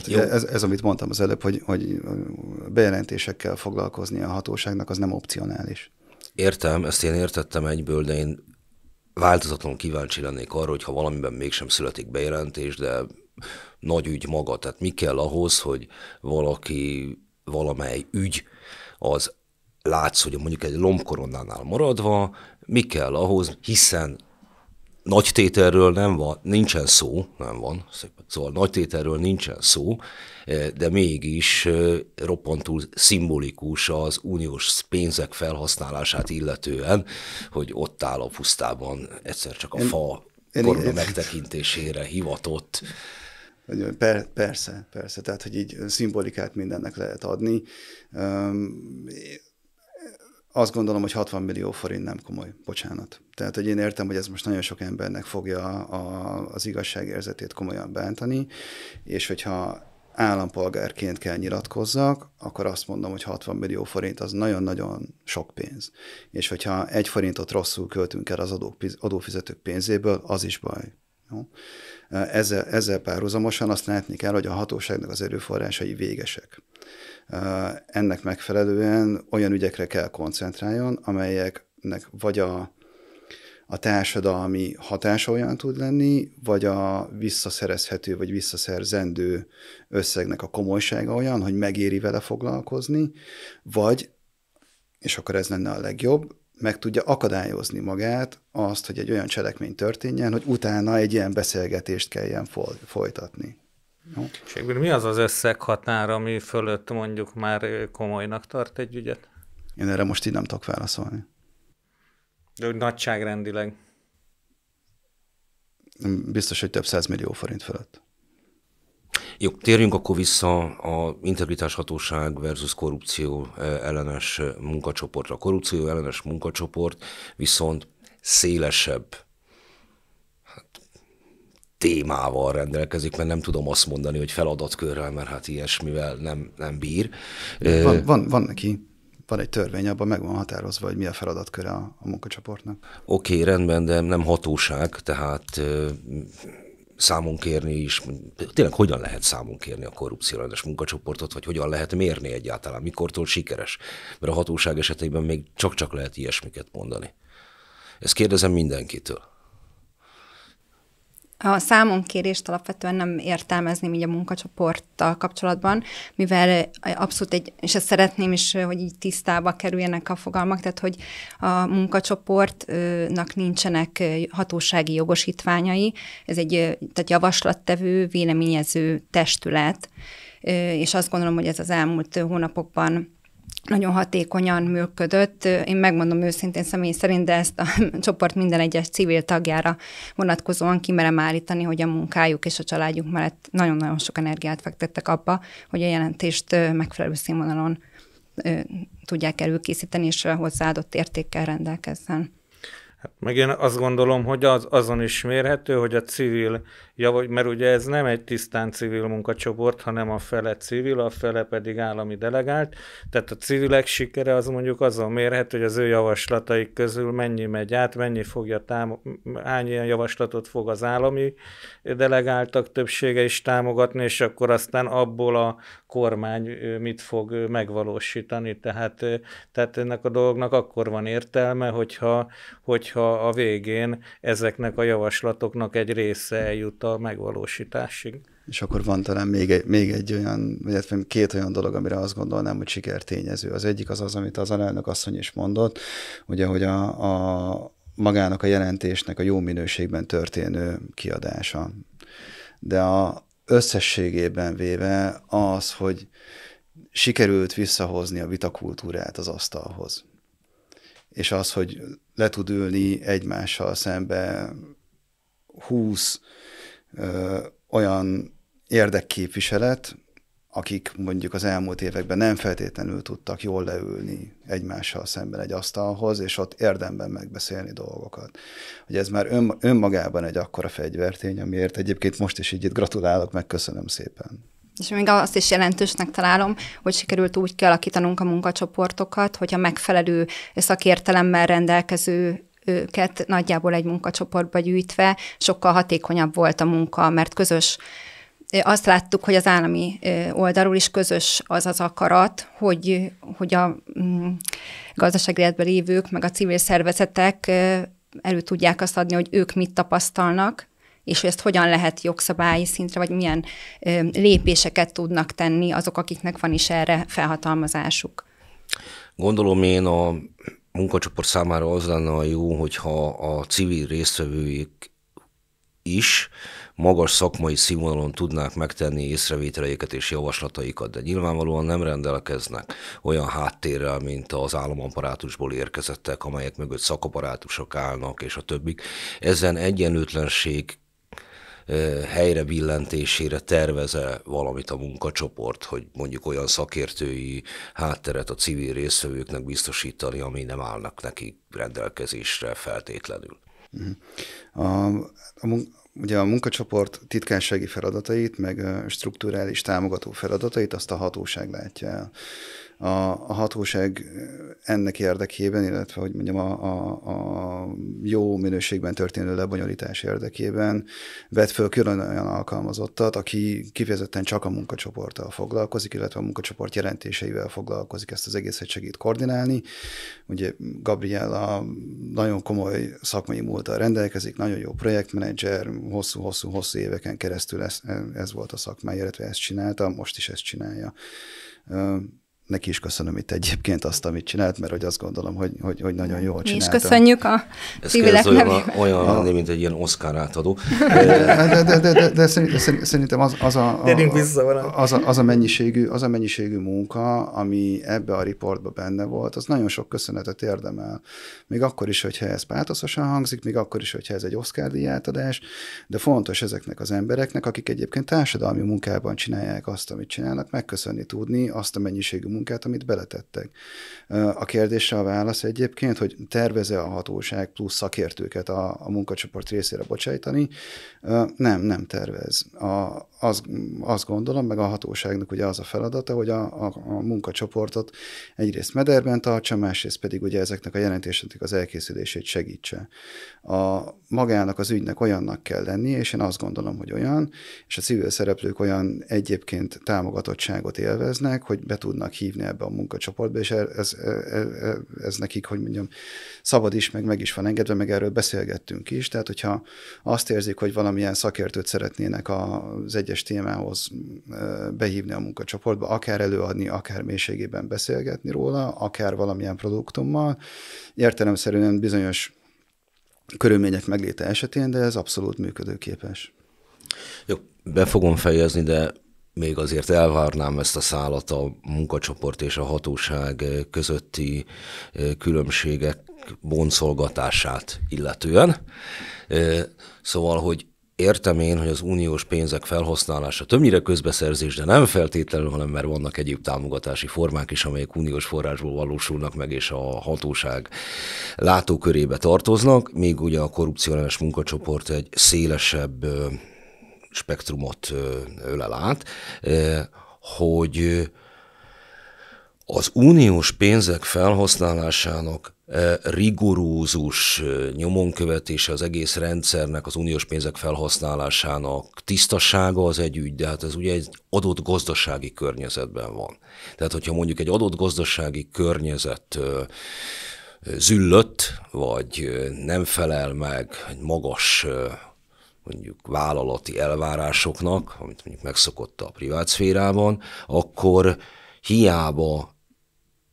Tehát ez, ez, amit mondtam az előbb, hogy, hogy bejelentésekkel foglalkozni a hatóságnak, az nem opcionális. Értem, ezt én értettem egyből, de én változatlanul kíváncsi lennék arra, hogy ha valamiben mégsem születik bejelentés, de nagy ügy maga, tehát mi kell ahhoz, hogy valaki valamely ügy az látsz, hogy mondjuk egy lombkoronánál maradva, mi kell ahhoz, hiszen nagy tételről nem van, nincsen szó, nem van, szóval nagy tételről nincsen szó, eh, de mégis eh, roppantul szimbolikus az uniós pénzek felhasználását illetően, hogy ott áll a pusztában egyszer csak a fa korona megtekintésére hivatott. Per, persze, persze, tehát hogy így szimbolikát mindennek lehet adni azt gondolom, hogy 60 millió forint nem komoly, bocsánat. Tehát, hogy én értem, hogy ez most nagyon sok embernek fogja a, az igazságérzetét komolyan bántani, és hogyha állampolgárként kell nyilatkozzak, akkor azt mondom, hogy 60 millió forint az nagyon-nagyon sok pénz. És hogyha egy forintot rosszul költünk el az adók, adófizetők pénzéből, az is baj. Jó? Ezzel, ezzel párhuzamosan azt látni kell, hogy a hatóságnak az erőforrásai végesek ennek megfelelően olyan ügyekre kell koncentráljon, amelyeknek vagy a, a társadalmi hatása olyan tud lenni, vagy a visszaszerezhető, vagy visszaszerzendő összegnek a komolysága olyan, hogy megéri vele foglalkozni, vagy, és akkor ez lenne a legjobb, meg tudja akadályozni magát azt, hogy egy olyan cselekmény történjen, hogy utána egy ilyen beszélgetést kelljen folytatni. No. És mi az az összeghatár, ami fölött mondjuk már komolynak tart egy ügyet? Én erre most így nem tudok válaszolni. De úgy nagyságrendileg? Biztos, hogy több száz millió forint fölött. Jó, térjünk akkor vissza a integritáshatóság versus korrupció ellenes munkacsoportra. A korrupció ellenes munkacsoport viszont szélesebb témával rendelkezik, mert nem tudom azt mondani, hogy feladatkörrel, mert hát ilyesmivel nem, nem bír. Van, van, van neki van egy törvény, abban meg van határozva, hogy mi a feladatköre a, a munkacsoportnak. Oké, okay, rendben, de nem hatóság, tehát számon kérni is, tényleg hogyan lehet számon kérni a korrupcióellenes munkacsoportot, vagy hogyan lehet mérni egyáltalán, mikortól sikeres. Mert a hatóság esetében még csak-csak lehet ilyesmiket mondani. Ezt kérdezem mindenkitől. A számonkérést alapvetően nem értelmezném így a munkacsoporttal kapcsolatban, mivel abszolút egy, és ezt szeretném is, hogy így tisztába kerüljenek a fogalmak, tehát hogy a munkacsoportnak nincsenek hatósági jogosítványai, ez egy tehát javaslattevő, véleményező testület, és azt gondolom, hogy ez az elmúlt hónapokban nagyon hatékonyan működött. Én megmondom őszintén személy szerint, de ezt a <laughs> csoport minden egyes civil tagjára vonatkozóan kimerem állítani, hogy a munkájuk és a családjuk mellett nagyon-nagyon sok energiát fektettek abba, hogy a jelentést megfelelő színvonalon tudják előkészíteni, és hozzáadott értékkel rendelkezzen. Hát meg én azt gondolom, hogy az azon is mérhető, hogy a civil, jav, mert ugye ez nem egy tisztán civil munkacsoport, hanem a fele civil, a fele pedig állami delegált. Tehát a civilek sikere az mondjuk azon mérhető, hogy az ő javaslataik közül mennyi megy át, mennyi fogja tám- hány ilyen javaslatot fog az állami delegáltak többsége is támogatni, és akkor aztán abból a kormány mit fog megvalósítani. Tehát, tehát ennek a dolognak akkor van értelme, hogyha, hogyha a végén ezeknek a javaslatoknak egy része eljut a megvalósításig. És akkor van talán még egy, még egy olyan, illetve két olyan dolog, amire azt gondolnám, hogy sikertényező. Az egyik az az, amit az alelnök asszony is mondott, ugye, hogy a, a magának a jelentésnek a jó minőségben történő kiadása. De a összességében véve az, hogy sikerült visszahozni a vitakultúrát az asztalhoz. És az, hogy le tud ülni egymással szembe 20 olyan érdekképviselet, akik mondjuk az elmúlt években nem feltétlenül tudtak jól leülni egymással szemben egy asztalhoz, és ott érdemben megbeszélni dolgokat. Hogy ez már ön, önmagában egy akkora fegyvertény, amiért egyébként most is így itt gratulálok, meg köszönöm szépen. És még azt is jelentősnek találom, hogy sikerült úgy kialakítanunk a munkacsoportokat, hogy a megfelelő szakértelemmel rendelkező őket nagyjából egy munkacsoportba gyűjtve sokkal hatékonyabb volt a munka, mert közös azt láttuk, hogy az állami oldalról is közös az az akarat, hogy, hogy a mm, gazdasági életben lévők, meg a civil szervezetek elő tudják azt adni, hogy ők mit tapasztalnak, és hogy ezt hogyan lehet jogszabályi szintre, vagy milyen lépéseket tudnak tenni azok, akiknek van is erre felhatalmazásuk. Gondolom én a munkacsoport számára az lenne a jó, hogyha a civil résztvevőik is magas szakmai színvonalon tudnák megtenni észrevételeiket és javaslataikat, de nyilvánvalóan nem rendelkeznek olyan háttérrel, mint az államaparátusból érkezettek, amelyek mögött szakaparátusok állnak, és a többik. Ezen egyenlőtlenség helyre billentésére terveze valamit a munkacsoport, hogy mondjuk olyan szakértői hátteret a civil részvevőknek biztosítani, ami nem állnak neki rendelkezésre feltétlenül. Mhm. A, a, ugye a munkacsoport titkársági feladatait, meg strukturális támogató feladatait azt a hatóság látja el a, a hatóság ennek érdekében, illetve hogy mondjam, a, a, a jó minőségben történő lebonyolítás érdekében vett föl külön olyan alkalmazottat, aki kifejezetten csak a munkacsoporttal foglalkozik, illetve a munkacsoport jelentéseivel foglalkozik, ezt az egészet segít koordinálni. Ugye Gabriella nagyon komoly szakmai múltal rendelkezik, nagyon jó projektmenedzser, hosszú-hosszú-hosszú éveken keresztül ez, ez volt a szakmája, illetve ezt csinálta, most is ezt csinálja neki is köszönöm itt egyébként azt, amit csinált, mert hogy azt gondolom, hogy, hogy, hogy nagyon jól csinálta. Mi is köszönjük a civilek olyan, olyan lenni, mint egy ilyen Oscar átadó. de, de, de, de, de, de szerintem az, az, a, a, az, a, az, a mennyiségű, az a mennyiségű munka, ami ebbe a riportba benne volt, az nagyon sok köszönetet érdemel. Még akkor is, hogyha ez pátoszosan hangzik, még akkor is, hogyha ez egy Oscar díjátadás, de fontos ezeknek az embereknek, akik egyébként társadalmi munkában csinálják azt, amit csinálnak, megköszönni tudni azt a mennyiségű munkát, amit beletettek. A kérdésre a válasz egyébként, hogy terveze a hatóság plusz szakértőket a, a munkacsoport részére bocsájtani? Nem, nem tervez. A, az, azt gondolom, meg a hatóságnak ugye az a feladata, hogy a, a, a munkacsoportot egyrészt mederben tartsa, másrészt pedig ugye ezeknek a jelentéseknek az elkészülését segítse. A magának az ügynek olyannak kell lenni, és én azt gondolom, hogy olyan, és a civil szereplők olyan egyébként támogatottságot élveznek, hogy be tudnak hívni ebbe a munkacsoportba, és ez, ez, ez, nekik, hogy mondjam, szabad is, meg meg is van engedve, meg erről beszélgettünk is, tehát hogyha azt érzik, hogy valamilyen szakértőt szeretnének az egyes témához behívni a munkacsoportba, akár előadni, akár mélységében beszélgetni róla, akár valamilyen produktummal, értelemszerűen bizonyos körülmények megléte esetén, de ez abszolút működőképes. Jó, be fogom fejezni, de még azért elvárnám ezt a szállat a munkacsoport és a hatóság közötti különbségek boncolgatását illetően. Szóval, hogy értem én, hogy az uniós pénzek felhasználása többnyire közbeszerzés, de nem feltétlenül, hanem mert vannak egyéb támogatási formák is, amelyek uniós forrásból valósulnak meg, és a hatóság látókörébe tartoznak, míg ugye a korrupciós munkacsoport egy szélesebb spektrumot ölel át, hogy az uniós pénzek felhasználásának rigorózus nyomonkövetése az egész rendszernek, az uniós pénzek felhasználásának tisztasága az egy ügy, de hát ez ugye egy adott gazdasági környezetben van. Tehát, hogyha mondjuk egy adott gazdasági környezet züllött, vagy nem felel meg egy magas mondjuk vállalati elvárásoknak, amit mondjuk megszokott a privát szférában, akkor hiába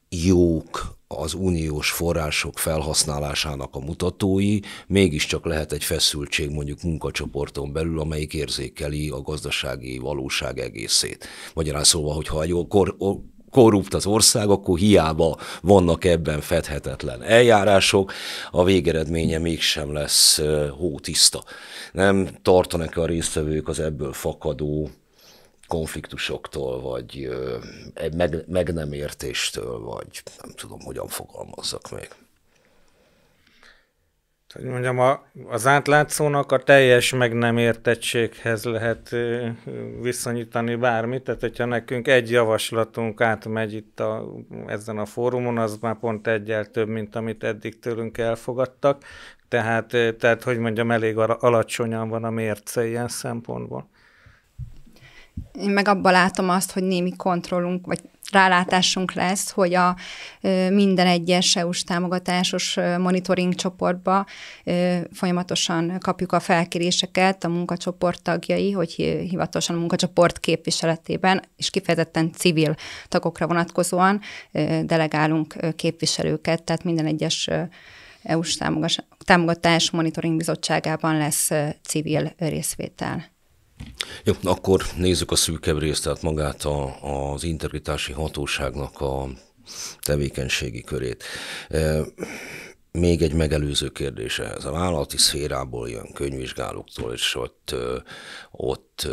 jók az uniós források felhasználásának a mutatói, mégiscsak lehet egy feszültség mondjuk munkacsoporton belül, amelyik érzékeli a gazdasági valóság egészét. Magyarán szóval, hogyha egy kor, korrupt az ország, akkor hiába vannak ebben fedhetetlen eljárások, a végeredménye mégsem lesz hótiszta. Nem tartanak a résztvevők az ebből fakadó konfliktusoktól, vagy meg, meg nem értéstől, vagy nem tudom, hogyan fogalmazzak még. Hogy mondjam, a, az átlátszónak a teljes meg nem értettséghez lehet viszonyítani bármit, tehát hogyha nekünk egy javaslatunk átmegy itt a, ezen a fórumon, az már pont egyel több, mint amit eddig tőlünk elfogadtak, tehát, tehát hogy mondjam, elég alacsonyan van a mérce ilyen szempontból. Én meg abban látom azt, hogy némi kontrollunk, vagy rálátásunk lesz, hogy a minden egyes EU-s támogatásos monitoring csoportba folyamatosan kapjuk a felkéréseket a munkacsoport tagjai, hogy hivatalosan a munkacsoport képviseletében, és kifejezetten civil tagokra vonatkozóan delegálunk képviselőket, tehát minden egyes EU-s támogatás monitoring bizottságában lesz civil részvétel. Jó, akkor nézzük a szűkebb részt, tehát magát a, az integritási hatóságnak a tevékenységi körét. E, még egy megelőző kérdés ehhez. A vállalati szférából jön könyvvizsgálóktól, és ott, ott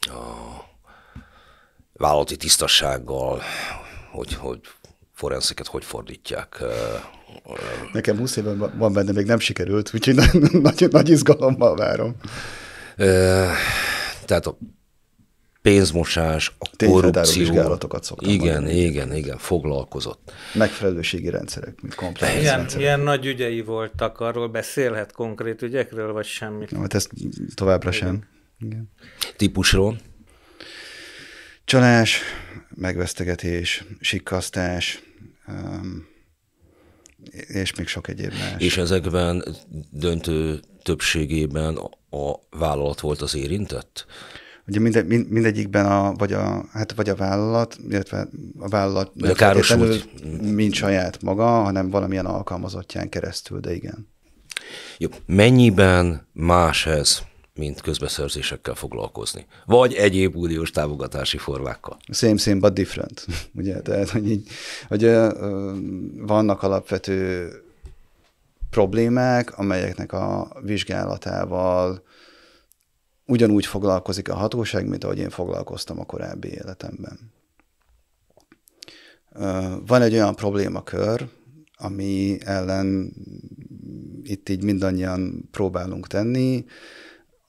a vállalati tisztassággal, hogy, hogy forenszeket hogy fordítják. Nekem 20 éven van benne, még nem sikerült, úgyhogy <laughs> nagy, nagy izgalommal várom. Tehát a pénzmosás, a korrupció. vizsgálatokat szoktam Igen, mondani. igen, igen, foglalkozott. Megfelelőségi rendszerek, mint komplex ilyen, rendszerek. Ilyen nagy ügyei voltak, arról beszélhet konkrét ügyekről, vagy semmit? No, hát ezt továbbra igen. sem. Igen. Típusról? Csalás, megvesztegetés, sikkasztás, és még sok egyéb más. És ezekben döntő többségében a vállalat volt az érintett? Ugye minde, mind, mindegyikben a, vagy, a, hát vagy a vállalat, illetve a vállalat vagy a károsult. mint saját maga, hanem valamilyen alkalmazottján keresztül, de igen. Jó. Mennyiben más ez, mint közbeszerzésekkel foglalkozni? Vagy egyéb uniós támogatási formákkal? Same, same, but different. <laughs> Ugye, tehát, hogy, így, hogy vannak alapvető problémák, amelyeknek a vizsgálatával ugyanúgy foglalkozik a hatóság, mint ahogy én foglalkoztam a korábbi életemben. Van egy olyan problémakör, ami ellen itt így mindannyian próbálunk tenni,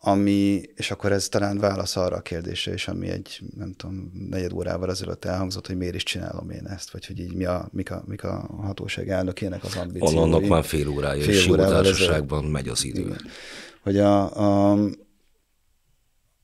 ami, és akkor ez talán válasz arra a kérdésre is, ami egy, nem tudom, negyed órával ezelőtt elhangzott, hogy miért is csinálom én ezt, vagy hogy így mi a, mik, a, mik a hatóság elnökének az ambíciói. Annak már fél órája, fél és jó társaságban megy az idő. Igen. Hogy a, a,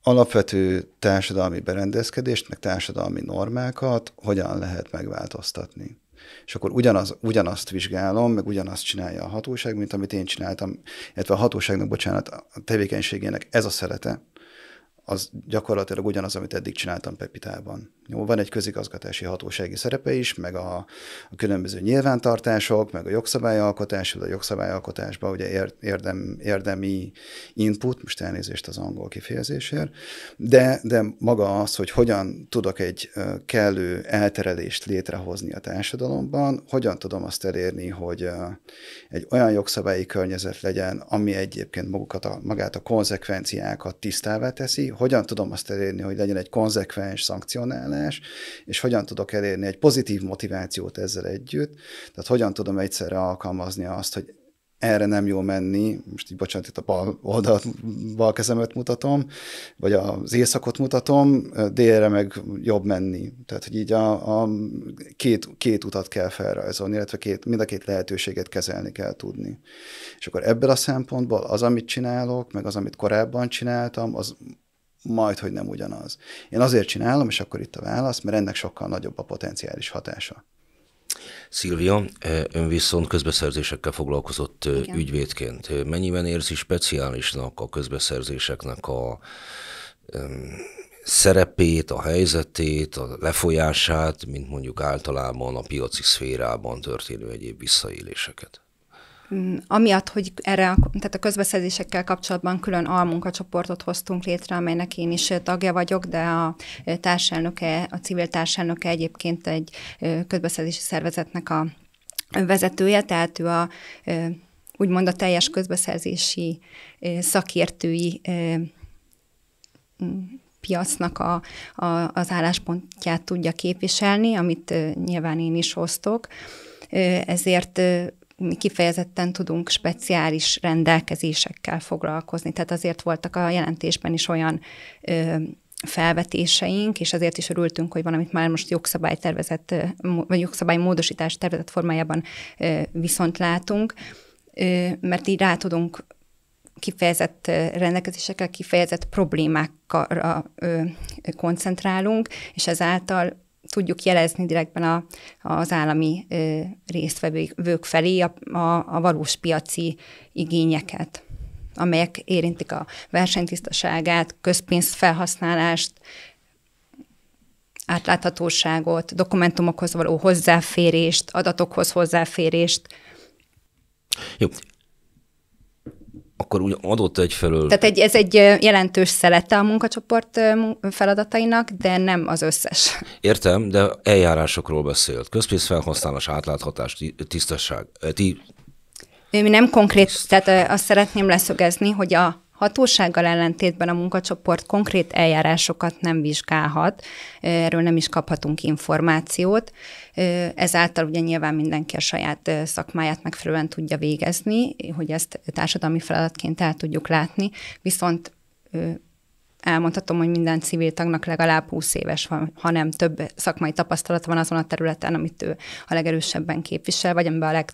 alapvető társadalmi berendezkedést, meg társadalmi normákat hogyan lehet megváltoztatni. És akkor ugyanaz, ugyanazt vizsgálom, meg ugyanazt csinálja a hatóság, mint amit én csináltam, illetve a hatóságnak, bocsánat, a tevékenységének ez a szelete, az gyakorlatilag ugyanaz, amit eddig csináltam Pepitában. Jó, van egy közigazgatási hatósági szerepe is, meg a, a különböző nyilvántartások, meg a jogszabályalkotás, a jogszabályalkotásban ugye érdem, érdemi input, most elnézést az angol kifejezésért, de, de maga az, hogy hogyan tudok egy kellő elterelést létrehozni a társadalomban, hogyan tudom azt elérni, hogy egy olyan jogszabályi környezet legyen, ami egyébként magukat a, magát a konzekvenciákat tisztává teszi, hogyan tudom azt elérni, hogy legyen egy konzekvens szankcionálás, és hogyan tudok elérni egy pozitív motivációt ezzel együtt, tehát hogyan tudom egyszerre alkalmazni azt, hogy erre nem jó menni, most így bocsánat, itt a bal oldalt, bal kezemet mutatom, vagy az éjszakot mutatom, délre meg jobb menni. Tehát, hogy így a, a két, két utat kell felrajzolni, illetve két, mind a két lehetőséget kezelni kell tudni. És akkor ebből a szempontból az, amit csinálok, meg az, amit korábban csináltam, az majd, hogy nem ugyanaz. Én azért csinálom, és akkor itt a válasz, mert ennek sokkal nagyobb a potenciális hatása. Szilvia, ön viszont közbeszerzésekkel foglalkozott Igen. ügyvédként. Mennyiben érzi speciálisnak a közbeszerzéseknek a um, szerepét, a helyzetét, a lefolyását, mint mondjuk általában a piaci szférában történő egyéb visszaéléseket? Mm, amiatt, hogy erre tehát a közbeszerzésekkel kapcsolatban külön almunkacsoportot hoztunk létre, amelynek én is tagja vagyok, de a társelnöke, a civil társelnöke egyébként egy közbeszerzési szervezetnek a vezetője, tehát ő a úgymond a teljes közbeszerzési szakértői piacnak a, a, az álláspontját tudja képviselni, amit nyilván én is hoztok. Ezért mi kifejezetten tudunk speciális rendelkezésekkel foglalkozni. Tehát azért voltak a jelentésben is olyan ö, felvetéseink, és azért is örültünk, hogy van, amit már most jogszabálytervezet, vagy jogszabálymódosítás tervezett formájában ö, viszont látunk, ö, mert így rá tudunk kifejezett rendelkezésekkel, kifejezett problémákra ö, koncentrálunk, és ezáltal tudjuk jelezni direktben a, az állami ö, résztvevők felé a, a, a valós piaci igényeket amelyek érintik a versenytisztaságát, közpénz felhasználást, átláthatóságot, dokumentumokhoz való hozzáférést, adatokhoz hozzáférést. Jó, akkor úgy adott egyfelől... Tehát egy, ez egy jelentős szelete a munkacsoport feladatainak, de nem az összes. Értem, de eljárásokról beszélt. Közpénzfelhasználás, átláthatás, tisztaság. Ti... Mi nem konkrét, tehát azt szeretném leszögezni, hogy a hatósággal ellentétben a munkacsoport konkrét eljárásokat nem vizsgálhat, erről nem is kaphatunk információt. Ezáltal ugye nyilván mindenki a saját szakmáját megfelelően tudja végezni, hogy ezt társadalmi feladatként el tudjuk látni, viszont elmondhatom, hogy minden civil tagnak legalább 20 éves van, hanem több szakmai tapasztalat van azon a területen, amit ő a legerősebben képvisel, vagy amiben a leg,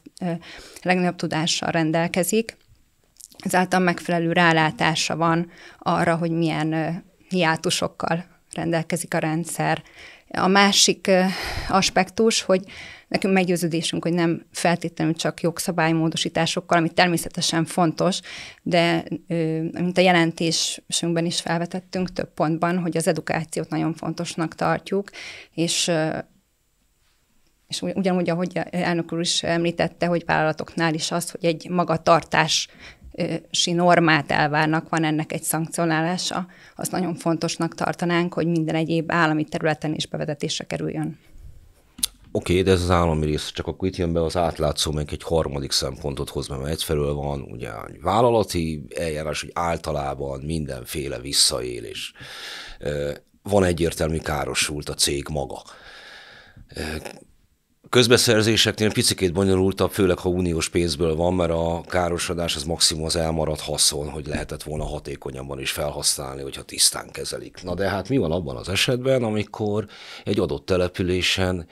legnagyobb tudással rendelkezik. Ezáltal megfelelő rálátása van arra, hogy milyen hiátusokkal rendelkezik a rendszer. A másik aspektus, hogy nekünk meggyőződésünk, hogy nem feltétlenül csak jogszabálymódosításokkal, ami természetesen fontos, de mint a jelentésünkben is felvetettünk több pontban, hogy az edukációt nagyon fontosnak tartjuk, és és ugyanúgy, ahogy elnök úr is említette, hogy vállalatoknál is az, hogy egy magatartás si normát elvárnak, van ennek egy szankcionálása, azt nagyon fontosnak tartanánk, hogy minden egyéb állami területen is bevezetésre kerüljön. Oké, okay, de ez az állami rész, csak akkor itt jön be az átlátszó, meg egy harmadik szempontot hoz, mert egyfelől van ugye vállalati eljárás, hogy általában mindenféle visszaélés. Van egyértelmű károsult a cég maga közbeszerzéseknél picikét bonyolultabb, főleg ha uniós pénzből van, mert a károsodás az maximum az elmaradt haszon, hogy lehetett volna hatékonyabban is felhasználni, hogyha tisztán kezelik. Na de hát mi van abban az esetben, amikor egy adott településen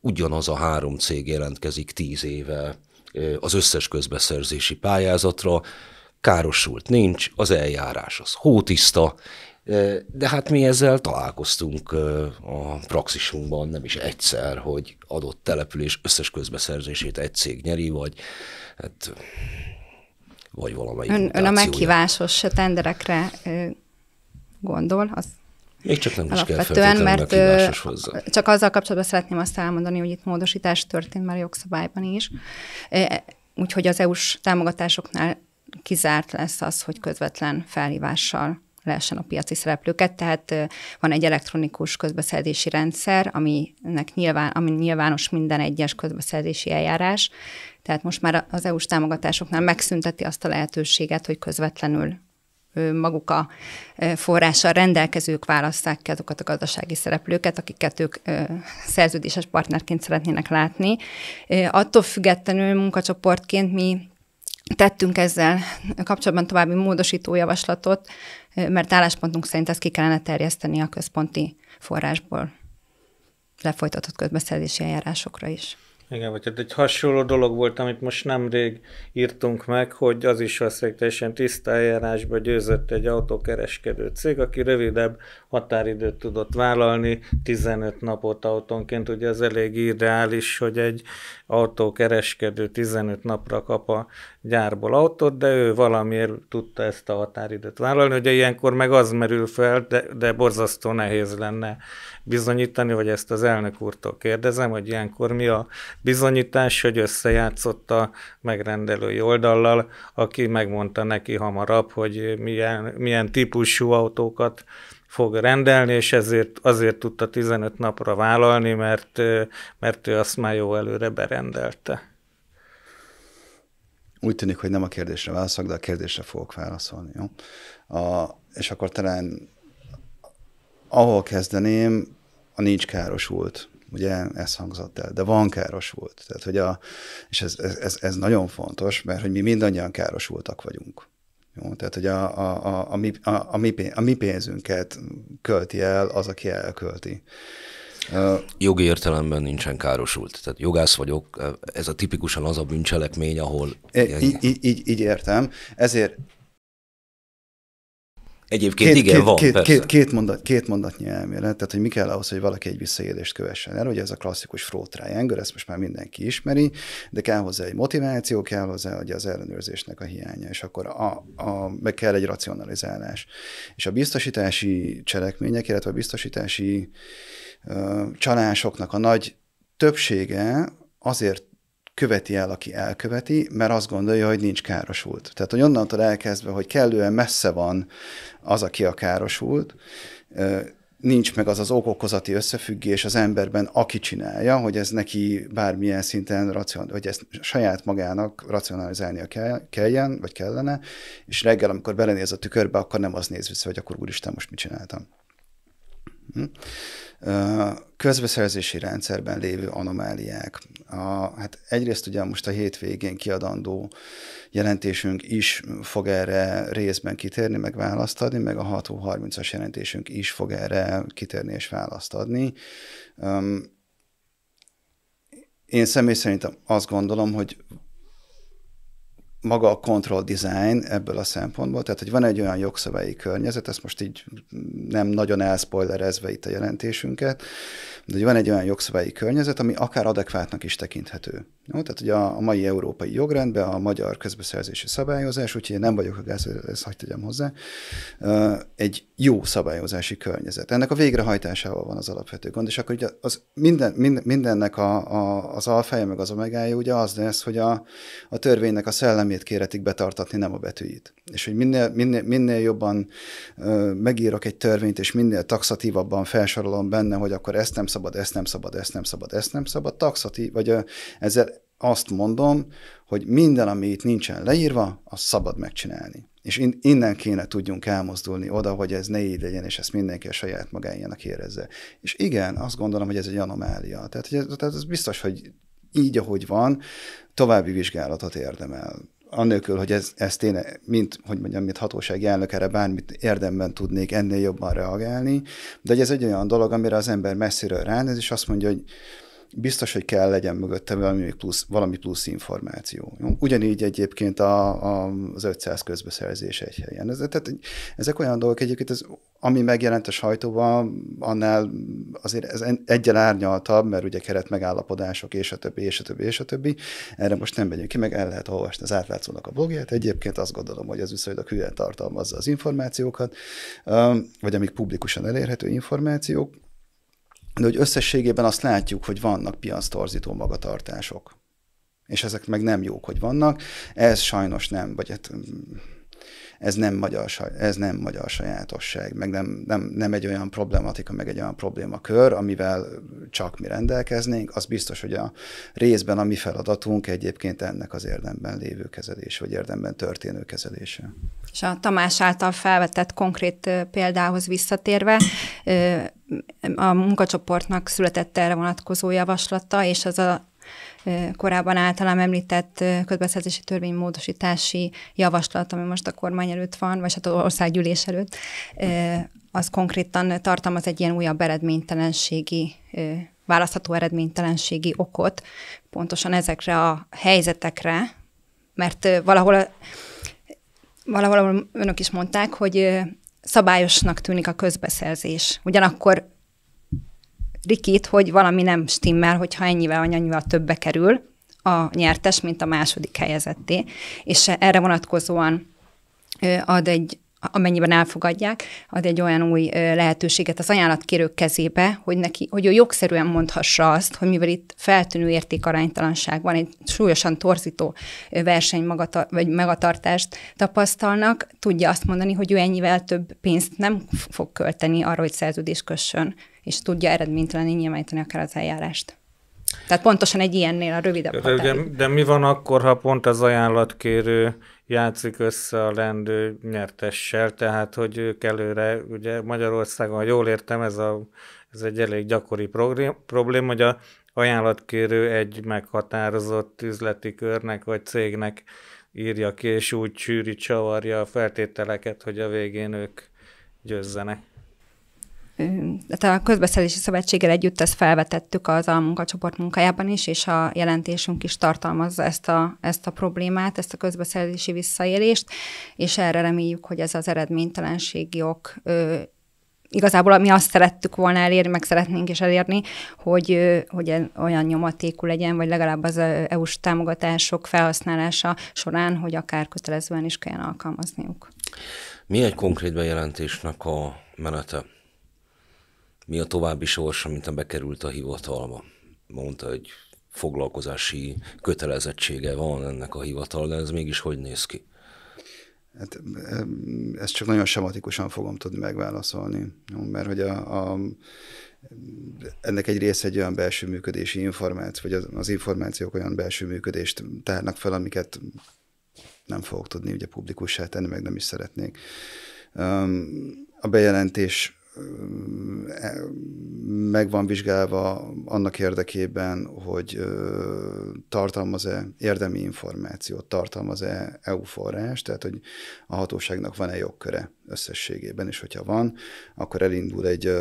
ugyanaz a három cég jelentkezik tíz éve az összes közbeszerzési pályázatra, károsult nincs, az eljárás az hótiszta, de hát mi ezzel találkoztunk a praxisunkban nem is egyszer, hogy adott település összes közbeszerzését egy cég nyeri, vagy hát, vagy valamelyik Ön, ön a meghívásos tenderekre gondol, az még csak nem is Alapvetően, kell mert hozzá. csak azzal kapcsolatban szeretném azt elmondani, hogy itt módosítás történt már jogszabályban is, úgyhogy az EU-s támogatásoknál kizárt lesz az, hogy közvetlen felhívással lehessen a piaci szereplőket, tehát van egy elektronikus közbeszerzési rendszer, aminek nyilván, ami nyilvános minden egyes közbeszerzési eljárás, tehát most már az EU-s támogatásoknál megszünteti azt a lehetőséget, hogy közvetlenül maguk a forrással rendelkezők választák ki azokat a gazdasági szereplőket, akiket ők szerződéses partnerként szeretnének látni. Attól függetlenül munkacsoportként mi tettünk ezzel kapcsolatban további módosító javaslatot, mert álláspontunk szerint ezt ki kellene terjeszteni a központi forrásból lefolytatott közbeszerzési eljárásokra is. Igen, vagy hát egy hasonló dolog volt, amit most nemrég írtunk meg, hogy az is azt teljesen tiszta eljárásba győzött egy autókereskedő cég, aki rövidebb határidőt tudott vállalni, 15 napot autónként, ugye az elég ideális, hogy egy autókereskedő 15 napra kap a gyárból autót, de ő valamiért tudta ezt a határidőt vállalni. Ugye ilyenkor meg az merül fel, de, de borzasztó nehéz lenne bizonyítani, vagy ezt az elnök úrtól kérdezem, hogy ilyenkor mi a bizonyítás, hogy összejátszott a megrendelői oldallal, aki megmondta neki hamarabb, hogy milyen, milyen típusú autókat fog rendelni, és ezért azért tudta 15 napra vállalni, mert, mert ő azt már jó előre berendelte. Úgy tűnik, hogy nem a kérdésre válaszolok, de a kérdésre fogok válaszolni. Jó? A, és akkor talán ahol kezdeném, a nincs károsult. Ugye ez hangzott el, de van károsult. Tehát, hogy a, és ez, ez, ez nagyon fontos, mert hogy mi mindannyian károsultak vagyunk. Jó? Tehát, hogy a, a, a, a, mi, a, a, mi, a mi pénzünket költi el az, aki elkölti. Jogi értelemben nincsen károsult. Tehát jogász vagyok, ez a tipikusan az a bűncselekmény, ahol... Így, így, így, így értem. Ezért Egyébként két, igen, két, van, két, persze. Két, két, mondat, két mondatnyi elmélet, tehát hogy mi kell ahhoz, hogy valaki egy visszaélést kövessen el, ugye ez a klasszikus fraud triangle, ezt most már mindenki ismeri, de kell hozzá egy motiváció, kell hozzá hogy az ellenőrzésnek a hiánya, és akkor a, a, meg kell egy racionalizálás. És a biztosítási cselekmények, illetve a biztosítási csalásoknak a nagy többsége azért követi el, aki elköveti, mert azt gondolja, hogy nincs károsult. Tehát, hogy onnantól elkezdve, hogy kellően messze van az, aki a károsult, nincs meg az az okokozati összefüggés az emberben, aki csinálja, hogy ez neki bármilyen szinten, racion, vagy ezt saját magának racionalizálnia kell, kelljen, vagy kellene, és reggel, amikor belenéz a tükörbe, akkor nem az néz vissza, hogy akkor úristen, most mit csináltam. Hm? Közbeszerzési rendszerben lévő anomáliák. A, hát egyrészt ugye most a hétvégén kiadandó jelentésünk is fog erre részben kitérni, meg választ adni, meg a 6-30-as jelentésünk is fog erre kitérni és választ adni. Én személy szerint azt gondolom, hogy maga a control design ebből a szempontból, tehát hogy van egy olyan jogszabályi környezet, ezt most így nem nagyon elszpoilerezve itt a jelentésünket, de hogy van egy olyan jogszabályi környezet, ami akár adekvátnak is tekinthető. Jó? Tehát ugye a, a mai európai jogrendben a magyar közbeszerzési szabályozás, úgyhogy én nem vagyok a gáz, ezt hagyd tegyem hozzá, egy jó szabályozási környezet. Ennek a végrehajtásával van az alapvető gond, és akkor ugye az minden, minden, mindennek a, a, az alfája meg az omegája ugye az lesz, hogy a, a törvénynek a szellemét kéretik betartatni, nem a betűit. És hogy minél, minél, minél jobban ö, megírok egy törvényt, és minél taxatívabban felsorolom benne, hogy akkor ezt nem szabad, ezt nem szabad, ezt nem szabad, ezt nem szabad, taxatív, vagy ö, ezzel azt mondom, hogy minden, ami itt nincsen leírva, az szabad megcsinálni. És innen kéne tudjunk elmozdulni oda, hogy ez ne így legyen, és ezt mindenki a saját magájának érezze. És igen, azt gondolom, hogy ez egy anomália. Tehát, hogy ez, tehát ez biztos, hogy így, ahogy van, további vizsgálatot érdemel annélkül, hogy ez, ezt én, mint, hogy mondjam, mint hatósági elnök erre bármit érdemben tudnék ennél jobban reagálni, de hogy ez egy olyan dolog, amire az ember messziről ránéz, és azt mondja, hogy biztos, hogy kell legyen mögötte valami plusz, valami plusz információ. Ugyanígy egyébként a, a, az 500 közbeszerzés egy helyen. Ez, tehát, ezek olyan dolgok egyébként, ez, ami megjelent a sajtóban, annál azért ez egyel árnyaltabb, mert ugye keret megállapodások, és a többi, és a többi, és a többi. Erre most nem megyünk ki, meg el lehet olvasni az átlátszónak a blogját. Egyébként azt gondolom, hogy ez viszonylag hülyen tartalmazza az információkat, vagy amik publikusan elérhető információk, de hogy összességében azt látjuk, hogy vannak piactorzító magatartások. És ezek meg nem jók, hogy vannak. Ez sajnos nem, vagy hát ez nem magyar, ez nem magyar sajátosság, meg nem, nem, nem egy olyan problematika, meg egy olyan problémakör, amivel csak mi rendelkeznénk, az biztos, hogy a részben a mi feladatunk egyébként ennek az érdemben lévő kezelés, vagy érdemben történő kezelése. És a Tamás által felvetett konkrét példához visszatérve, a munkacsoportnak született erre vonatkozó javaslata, és az a korábban általán említett közbeszerzési törvénymódosítási javaslat, ami most a kormány előtt van, vagy hát az országgyűlés előtt, az konkrétan tartalmaz egy ilyen újabb eredménytelenségi, választható eredménytelenségi okot, pontosan ezekre a helyzetekre, mert valahol, valahol önök is mondták, hogy szabályosnak tűnik a közbeszerzés. Ugyanakkor rikít, hogy valami nem stimmel, hogyha ennyivel vagy annyival többbe kerül a nyertes, mint a második helyezetté, és erre vonatkozóan ad egy amennyiben elfogadják, ad egy olyan új lehetőséget az ajánlatkérők kezébe, hogy, neki, hogy ő jogszerűen mondhassa azt, hogy mivel itt feltűnő értékaránytalanság van, egy súlyosan torzító verseny magatar- vagy megatartást tapasztalnak, tudja azt mondani, hogy ő ennyivel több pénzt nem fog költeni arra, hogy szerződést kössön, és tudja eredménytelenül nyilvánítani akár az eljárást. Tehát pontosan egy ilyennél a rövidebb de, de, de mi van akkor, ha pont az ajánlatkérő játszik össze a lendő nyertessel, tehát hogy ők előre, ugye Magyarországon, ha jól értem, ez, a, ez egy elég gyakori probléma, hogy a ajánlatkérő egy meghatározott üzleti körnek vagy cégnek írja ki, és úgy csűri, csavarja a feltételeket, hogy a végén ők győzzenek tehát a közbeszerzési szövetséggel együtt ezt felvetettük az a munkacsoport munkájában is, és a jelentésünk is tartalmazza ezt a, ezt a problémát, ezt a közbeszerzési visszaélést, és erre reméljük, hogy ez az eredménytelenségi ok igazából mi azt szerettük volna elérni, meg szeretnénk is elérni, hogy, hogy olyan nyomatékú legyen, vagy legalább az EU-s támogatások felhasználása során, hogy akár kötelezően is kelljen alkalmazniuk. Mi egy konkrét bejelentésnek a menete? Mi a további sorsa, mint a bekerült a hivatalba. Mondta, hogy foglalkozási kötelezettsége van ennek a hivatal, de ez mégis hogy néz ki? Hát, ezt csak nagyon sematikusan fogom tudni megválaszolni, mert hogy a, a, ennek egy része egy olyan belső működési információ, vagy az, az információk olyan belső működést tárnak fel, amiket nem fogok tudni ugye publikussá tenni, meg nem is szeretnék. A bejelentés meg van vizsgálva annak érdekében, hogy tartalmaz-e érdemi információt, tartalmaz-e EU forrás, tehát hogy a hatóságnak van-e jogköre összességében, és hogyha van, akkor elindul egy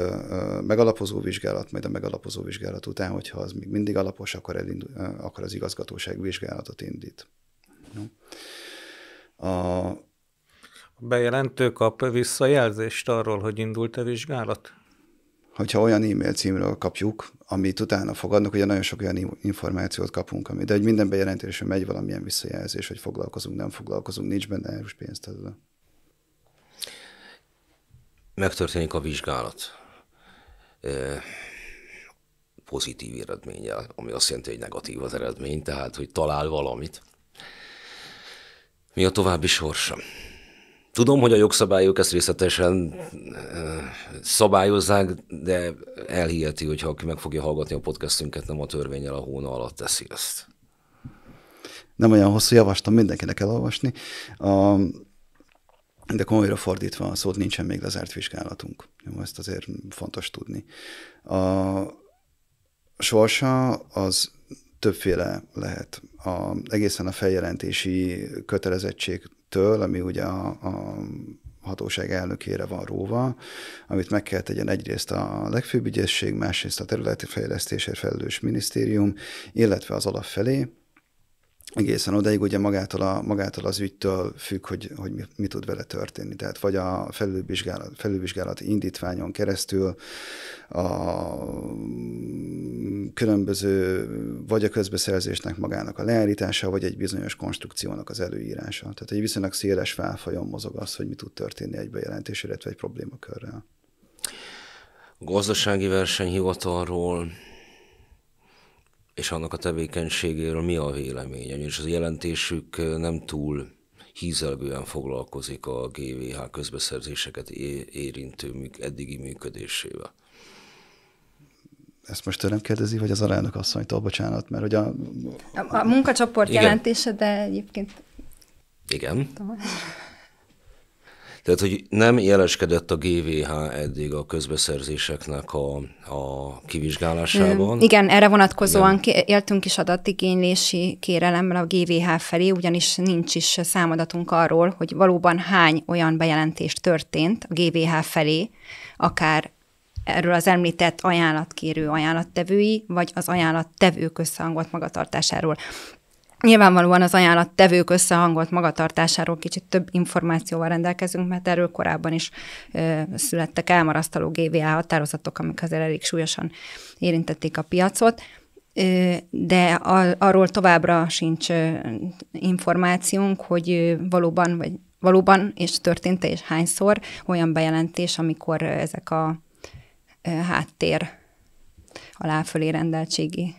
megalapozó vizsgálat, majd a megalapozó vizsgálat után, hogyha az még mindig alapos, akkor, elindul, akkor az igazgatóság vizsgálatot indít. A, a bejelentő kap visszajelzést arról, hogy indult a vizsgálat? Hogyha olyan e-mail címről kapjuk, amit utána fogadnak, ugye nagyon sok olyan információt kapunk, ami, de egy minden bejelentésre megy valamilyen visszajelzés, hogy foglalkozunk, nem foglalkozunk, nincs benne erős pénzt. Ezzel. Megtörténik a vizsgálat pozitív eredménnyel, ami azt jelenti, hogy negatív az eredmény, tehát hogy talál valamit. Mi a további sorsa? Tudom, hogy a jogszabályok ezt részletesen szabályozzák, de elhiheti, hogyha aki meg fogja hallgatni a podcastünket, nem a törvényel a hóna alatt teszi ezt. nem olyan hosszú, javaslom mindenkinek elolvasni. A, de komolyra fordítva a szót, nincsen még lezárt vizsgálatunk. Ezt azért fontos tudni. A sorsa az többféle lehet. A, egészen a feljelentési kötelezettségtől, ami ugye a, a hatóság elnökére van róva, amit meg kell tegyen egyrészt a legfőbb ügyészség, másrészt a területi fejlesztésért felelős minisztérium, illetve az alap felé, egészen odaig ugye magától, a, magától az ügytől függ, hogy, hogy mi, mi tud vele történni. Tehát vagy a felülvizsgálat, felülvizsgálati indítványon keresztül a különböző, vagy a közbeszerzésnek magának a leállítása, vagy egy bizonyos konstrukciónak az előírása. Tehát egy viszonylag széles válfajon mozog az, hogy mi tud történni egy bejelentés, illetve egy problémakörrel. Gazdasági versenyhivatalról és annak a tevékenységéről mi a véleménye? És az jelentésük nem túl hízelgően foglalkozik a GVH közbeszerzéseket érintő eddigi működésével. Ezt most tőlem kérdezi, vagy az alelnök asszonytól, bocsánat, mert hogy a... A, a munkacsoport Igen. jelentése, de egyébként... Igen. Tehát, hogy nem jeleskedett a GVH eddig a közbeszerzéseknek a, a kivizsgálásában. Igen, erre vonatkozóan Igen. éltünk is adatigénylési kérelemmel a GVH felé, ugyanis nincs is számadatunk arról, hogy valóban hány olyan bejelentés történt a GVH felé, akár erről az említett ajánlatkérő ajánlattevői, vagy az ajánlattevők összehangolt magatartásáról. Nyilvánvalóan az ajánlat tevők összehangolt magatartásáról kicsit több információval rendelkezünk, mert erről korábban is ö, születtek elmarasztaló GVA határozatok, amik azért elég súlyosan érintették a piacot de arról továbbra sincs információnk, hogy valóban, vagy valóban, és történt és hányszor olyan bejelentés, amikor ezek a háttér aláfölé rendeltségi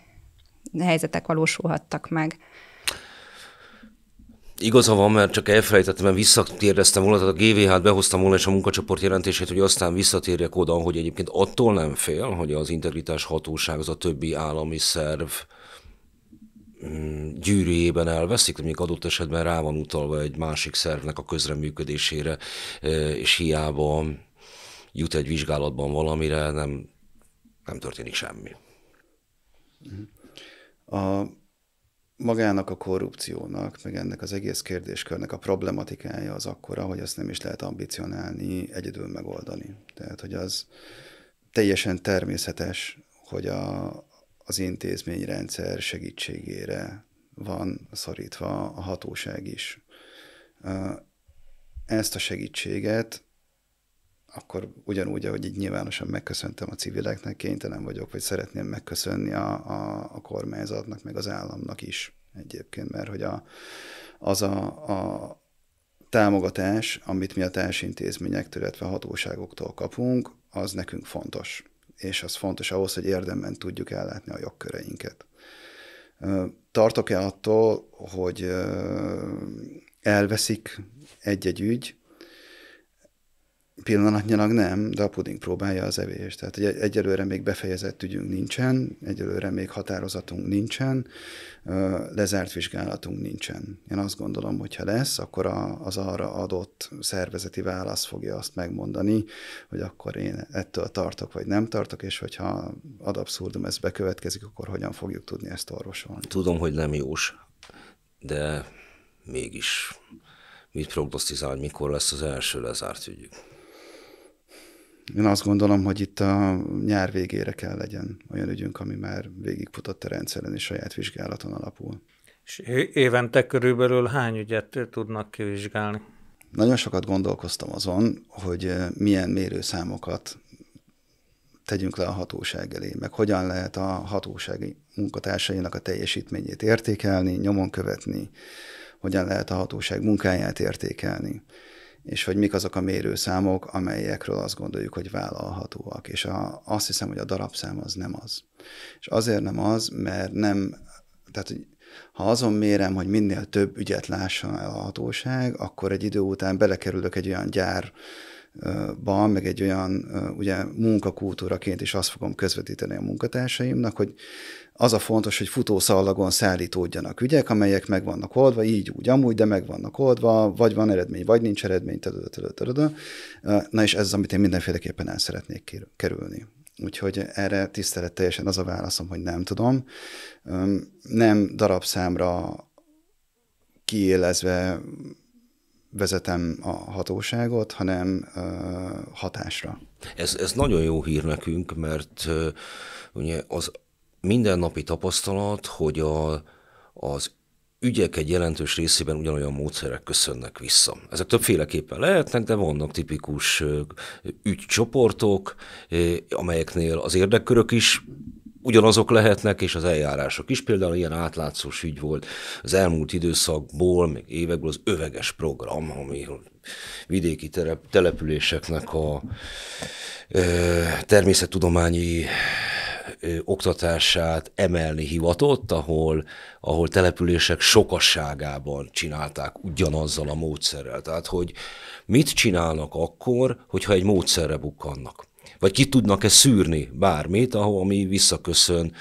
helyzetek valósulhattak meg. Igaza van, mert csak elfelejtettem, mert visszatérdeztem volna, tehát a GVH-t behoztam volna és a munkacsoport jelentését, hogy aztán visszatérjek oda, hogy egyébként attól nem fél, hogy az integritás hatóság az a többi állami szerv mm, gyűrűjében elveszik, mondjuk adott esetben rá van utalva egy másik szervnek a közreműködésére, e, és hiába jut egy vizsgálatban valamire, nem, nem történik semmi. A magának a korrupciónak, meg ennek az egész kérdéskörnek a problematikája az akkora, hogy ezt nem is lehet ambicionálni, egyedül megoldani. Tehát, hogy az teljesen természetes, hogy a, az intézményrendszer segítségére van szorítva a hatóság is. Ezt a segítséget akkor ugyanúgy, ahogy így nyilvánosan megköszöntem a civileknek, kénytelen vagyok, vagy szeretném megköszönni a, a, a kormányzatnak, meg az államnak is egyébként, mert hogy a, az a, a támogatás, amit mi a társintézményektől, illetve a hatóságoktól kapunk, az nekünk fontos. És az fontos ahhoz, hogy érdemben tudjuk ellátni a jogköreinket. Tartok-e attól, hogy elveszik egy-egy ügy, Pillanatnyilag nem, de a puding próbálja az evés. Tehát egy, egyelőre még befejezett ügyünk nincsen, egyelőre még határozatunk nincsen, lezárt vizsgálatunk nincsen. Én azt gondolom, hogy ha lesz, akkor a, az arra adott szervezeti válasz fogja azt megmondani, hogy akkor én ettől tartok, vagy nem tartok, és hogyha ad abszurdum ez bekövetkezik, akkor hogyan fogjuk tudni ezt orvosolni. Tudom, hogy nem jós, de mégis mit prognosztizál, mikor lesz az első lezárt ügyük? Én azt gondolom, hogy itt a nyár végére kell legyen olyan ügyünk, ami már végigfutott a rendszeren és saját vizsgálaton alapul. És évente körülbelül hány ügyet tudnak kivizsgálni? Nagyon sokat gondolkoztam azon, hogy eh, milyen mérőszámokat tegyünk le a hatóság elé, meg hogyan lehet a hatósági munkatársainak a teljesítményét értékelni, nyomon követni, hogyan lehet a hatóság munkáját értékelni és hogy mik azok a mérőszámok, amelyekről azt gondoljuk, hogy vállalhatóak. És a, azt hiszem, hogy a darabszám az nem az. És azért nem az, mert nem, tehát ha azon mérem, hogy minél több ügyet lásson el a hatóság, akkor egy idő után belekerülök egy olyan gyár ban, meg egy olyan ugye munkakultúraként is azt fogom közvetíteni a munkatársaimnak, hogy az a fontos, hogy futószallagon szállítódjanak ügyek, amelyek meg vannak oldva, így úgy, amúgy, de meg vannak oldva, vagy van eredmény, vagy nincs eredmény, tadada, tadada, tadada. Na és ez az, amit én mindenféleképpen el szeretnék kerülni. Úgyhogy erre tiszteletteljesen az a válaszom, hogy nem tudom. Nem darabszámra kiélezve vezetem a hatóságot, hanem hatásra. Ez, ez nagyon jó hír nekünk, mert ugye az mindennapi tapasztalat, hogy a, az ügyek egy jelentős részében ugyanolyan módszerek köszönnek vissza. Ezek többféleképpen lehetnek, de vannak tipikus ügycsoportok, amelyeknél az érdekkörök is ugyanazok lehetnek, és az eljárások is. Például ilyen átlátszós ügy volt az elmúlt időszakból, még évekből az öveges program, ami vidéki településeknek a természettudományi oktatását emelni hivatott, ahol, ahol települések sokasságában csinálták ugyanazzal a módszerrel. Tehát, hogy mit csinálnak akkor, hogyha egy módszerre bukkannak. Vagy ki tudnak-e szűrni bármit, ahol ami visszaköszön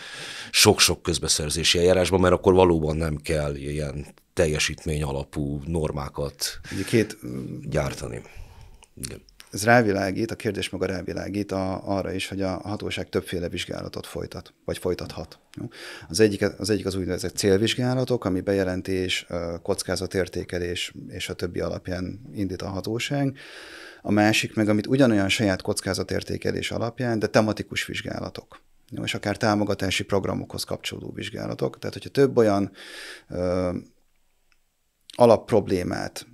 sok-sok közbeszerzési eljárásban, mert akkor valóban nem kell ilyen teljesítmény alapú normákat két... gyártani. Igen ez rávilágít, a kérdés maga rávilágít a, arra is, hogy a hatóság többféle vizsgálatot folytat, vagy folytathat. Jó? Az, egyik, az egyik az úgynevezett célvizsgálatok, ami bejelentés, kockázatértékelés és a többi alapján indít a hatóság. A másik meg, amit ugyanolyan saját kockázatértékelés alapján, de tematikus vizsgálatok. És akár támogatási programokhoz kapcsolódó vizsgálatok. Tehát, hogyha több olyan ö, alapproblémát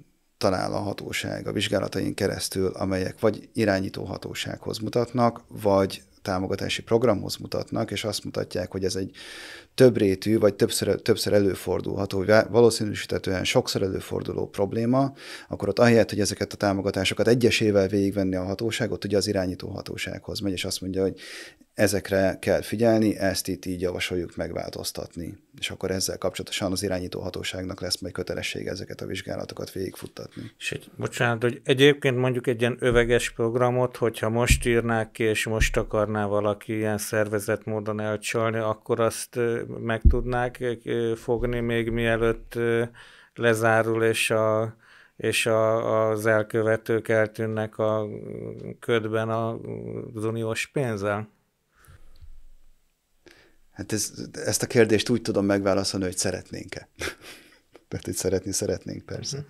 talál a hatóság a vizsgálatain keresztül, amelyek vagy irányító hatósághoz mutatnak, vagy támogatási programhoz mutatnak, és azt mutatják, hogy ez egy többrétű, vagy többször, többször előfordulható, valószínűsítetően sokszor előforduló probléma, akkor ott ahelyett, hogy ezeket a támogatásokat egyesével végigvenni a hatóságot, ugye az irányító hatósághoz megy, és azt mondja, hogy ezekre kell figyelni, ezt itt így javasoljuk megváltoztatni. És akkor ezzel kapcsolatosan az irányító hatóságnak lesz majd kötelessége ezeket a vizsgálatokat végigfuttatni. És egy, bocsánat, hogy egyébként mondjuk egy ilyen öveges programot, hogyha most írnák ki, és most akarná valaki ilyen szervezett módon elcsalni, akkor azt meg tudnák fogni még mielőtt lezárul, és a és a, az elkövetők eltűnnek a ködben az uniós pénzzel? Hát ez, ezt a kérdést úgy tudom megválaszolni, hogy szeretnénk-e. <laughs> Tehát, hogy szeretni szeretnénk, persze. Mhm.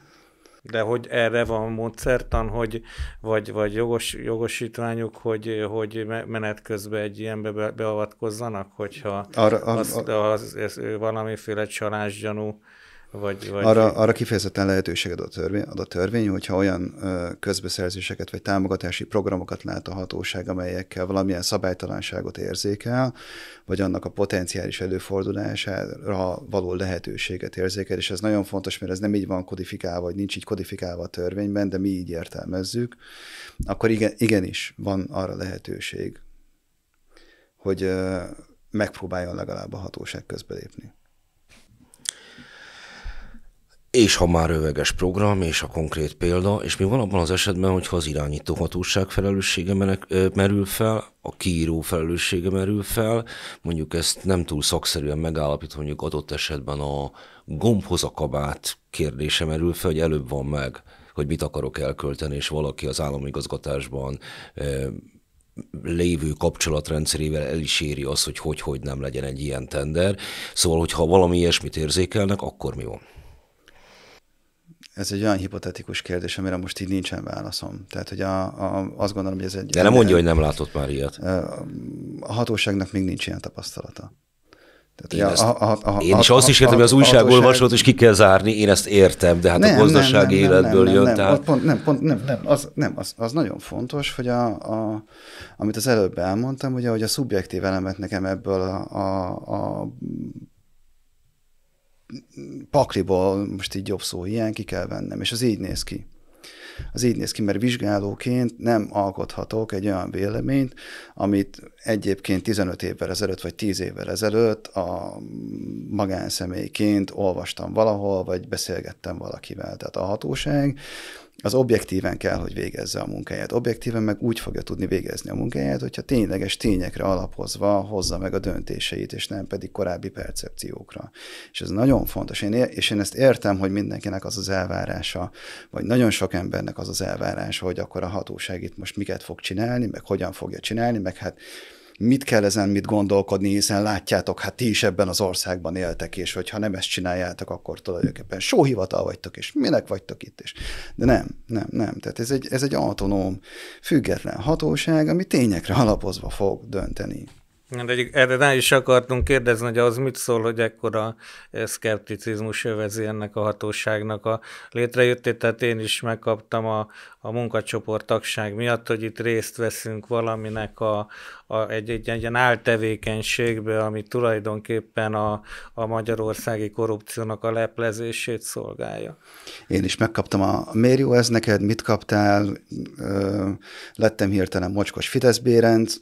De hogy erre van módszertan, hogy, vagy, vagy jogos, jogosítványuk, hogy, hogy menet közben egy ilyenbe be, beavatkozzanak, hogyha arra, az, az, az, az, valamiféle csalásgyanú vagy, vagy... Arra, arra kifejezetten lehetőséget ad a törvény, ad a törvény hogyha olyan közbeszerzéseket vagy támogatási programokat lát a hatóság, amelyekkel valamilyen szabálytalanságot érzékel, vagy annak a potenciális előfordulására való lehetőséget érzékel, és ez nagyon fontos, mert ez nem így van kodifikálva, vagy nincs így kodifikálva a törvényben, de mi így értelmezzük, akkor igen, igenis van arra lehetőség, hogy megpróbáljon legalább a hatóság közbelépni. És ha már öveges program, és a konkrét példa, és mi van abban az esetben, hogyha az irányító hatóság felelőssége merül fel, a kiíró felelőssége merül fel, mondjuk ezt nem túl szakszerűen megállapít, mondjuk adott esetben a gombhoz a kabát kérdése merül fel, hogy előbb van meg, hogy mit akarok elkölteni, és valaki az államigazgatásban lévő kapcsolatrendszerével el is éri azt, hogy hogy-hogy nem legyen egy ilyen tender. Szóval, hogyha valami ilyesmit érzékelnek, akkor mi van? Ez egy olyan hipotetikus kérdés, amire most így nincsen válaszom. Tehát, hogy a, a, azt gondolom, hogy ez egy... De nem mondja, hogy nem látott már ilyet. A hatóságnak még nincs ilyen tapasztalata. Tehát, én, ezt, a, a, a, én is azt is értem, hogy az újságolvasót is ki kell zárni, én ezt értem, de hát nem, a gazdasági nem, nem, életből nem, jön. Nem, tehát... pont, nem, pont, nem, nem, az, nem az, az nagyon fontos, hogy a, a, amit az előbb elmondtam, ugye, hogy a szubjektív elemet nekem ebből a, a, a pakliból, most így jobb szó ilyen, ki kell vennem, és az így néz ki. Az így néz ki, mert vizsgálóként nem alkothatok egy olyan véleményt, amit egyébként 15 évvel ezelőtt, vagy 10 évvel ezelőtt a magánszemélyként olvastam valahol, vagy beszélgettem valakivel. Tehát a hatóság az objektíven kell, hogy végezze a munkáját. Objektíven meg úgy fogja tudni végezni a munkáját, hogyha tényleges tényekre alapozva hozza meg a döntéseit, és nem pedig korábbi percepciókra. És ez nagyon fontos. Én és én ezt értem, hogy mindenkinek az az elvárása, vagy nagyon sok embernek az az elvárása, hogy akkor a hatóság itt most miket fog csinálni, meg hogyan fogja csinálni, meg hát mit kell ezen mit gondolkodni, hiszen látjátok, hát ti is ebben az országban éltek, és hogyha nem ezt csináljátok, akkor tulajdonképpen sóhivatal vagytok, és minek vagytok itt is. De nem, nem, nem. Tehát ez egy, ez egy autonóm, független hatóság, ami tényekre alapozva fog dönteni. De erre rá is akartunk kérdezni, hogy az mit szól, hogy ekkora szkepticizmus övezi ennek a hatóságnak a létrejöttét, tehát én is megkaptam a, a munkacsoport tagság miatt, hogy itt részt veszünk valaminek a, a, egy, egy, egy ilyen áltevékenységbe, ami tulajdonképpen a, a magyarországi korrupciónak a leplezését szolgálja. Én is megkaptam a miért ez neked, mit kaptál, lettem hirtelen mocskos Fidesz Bérenc,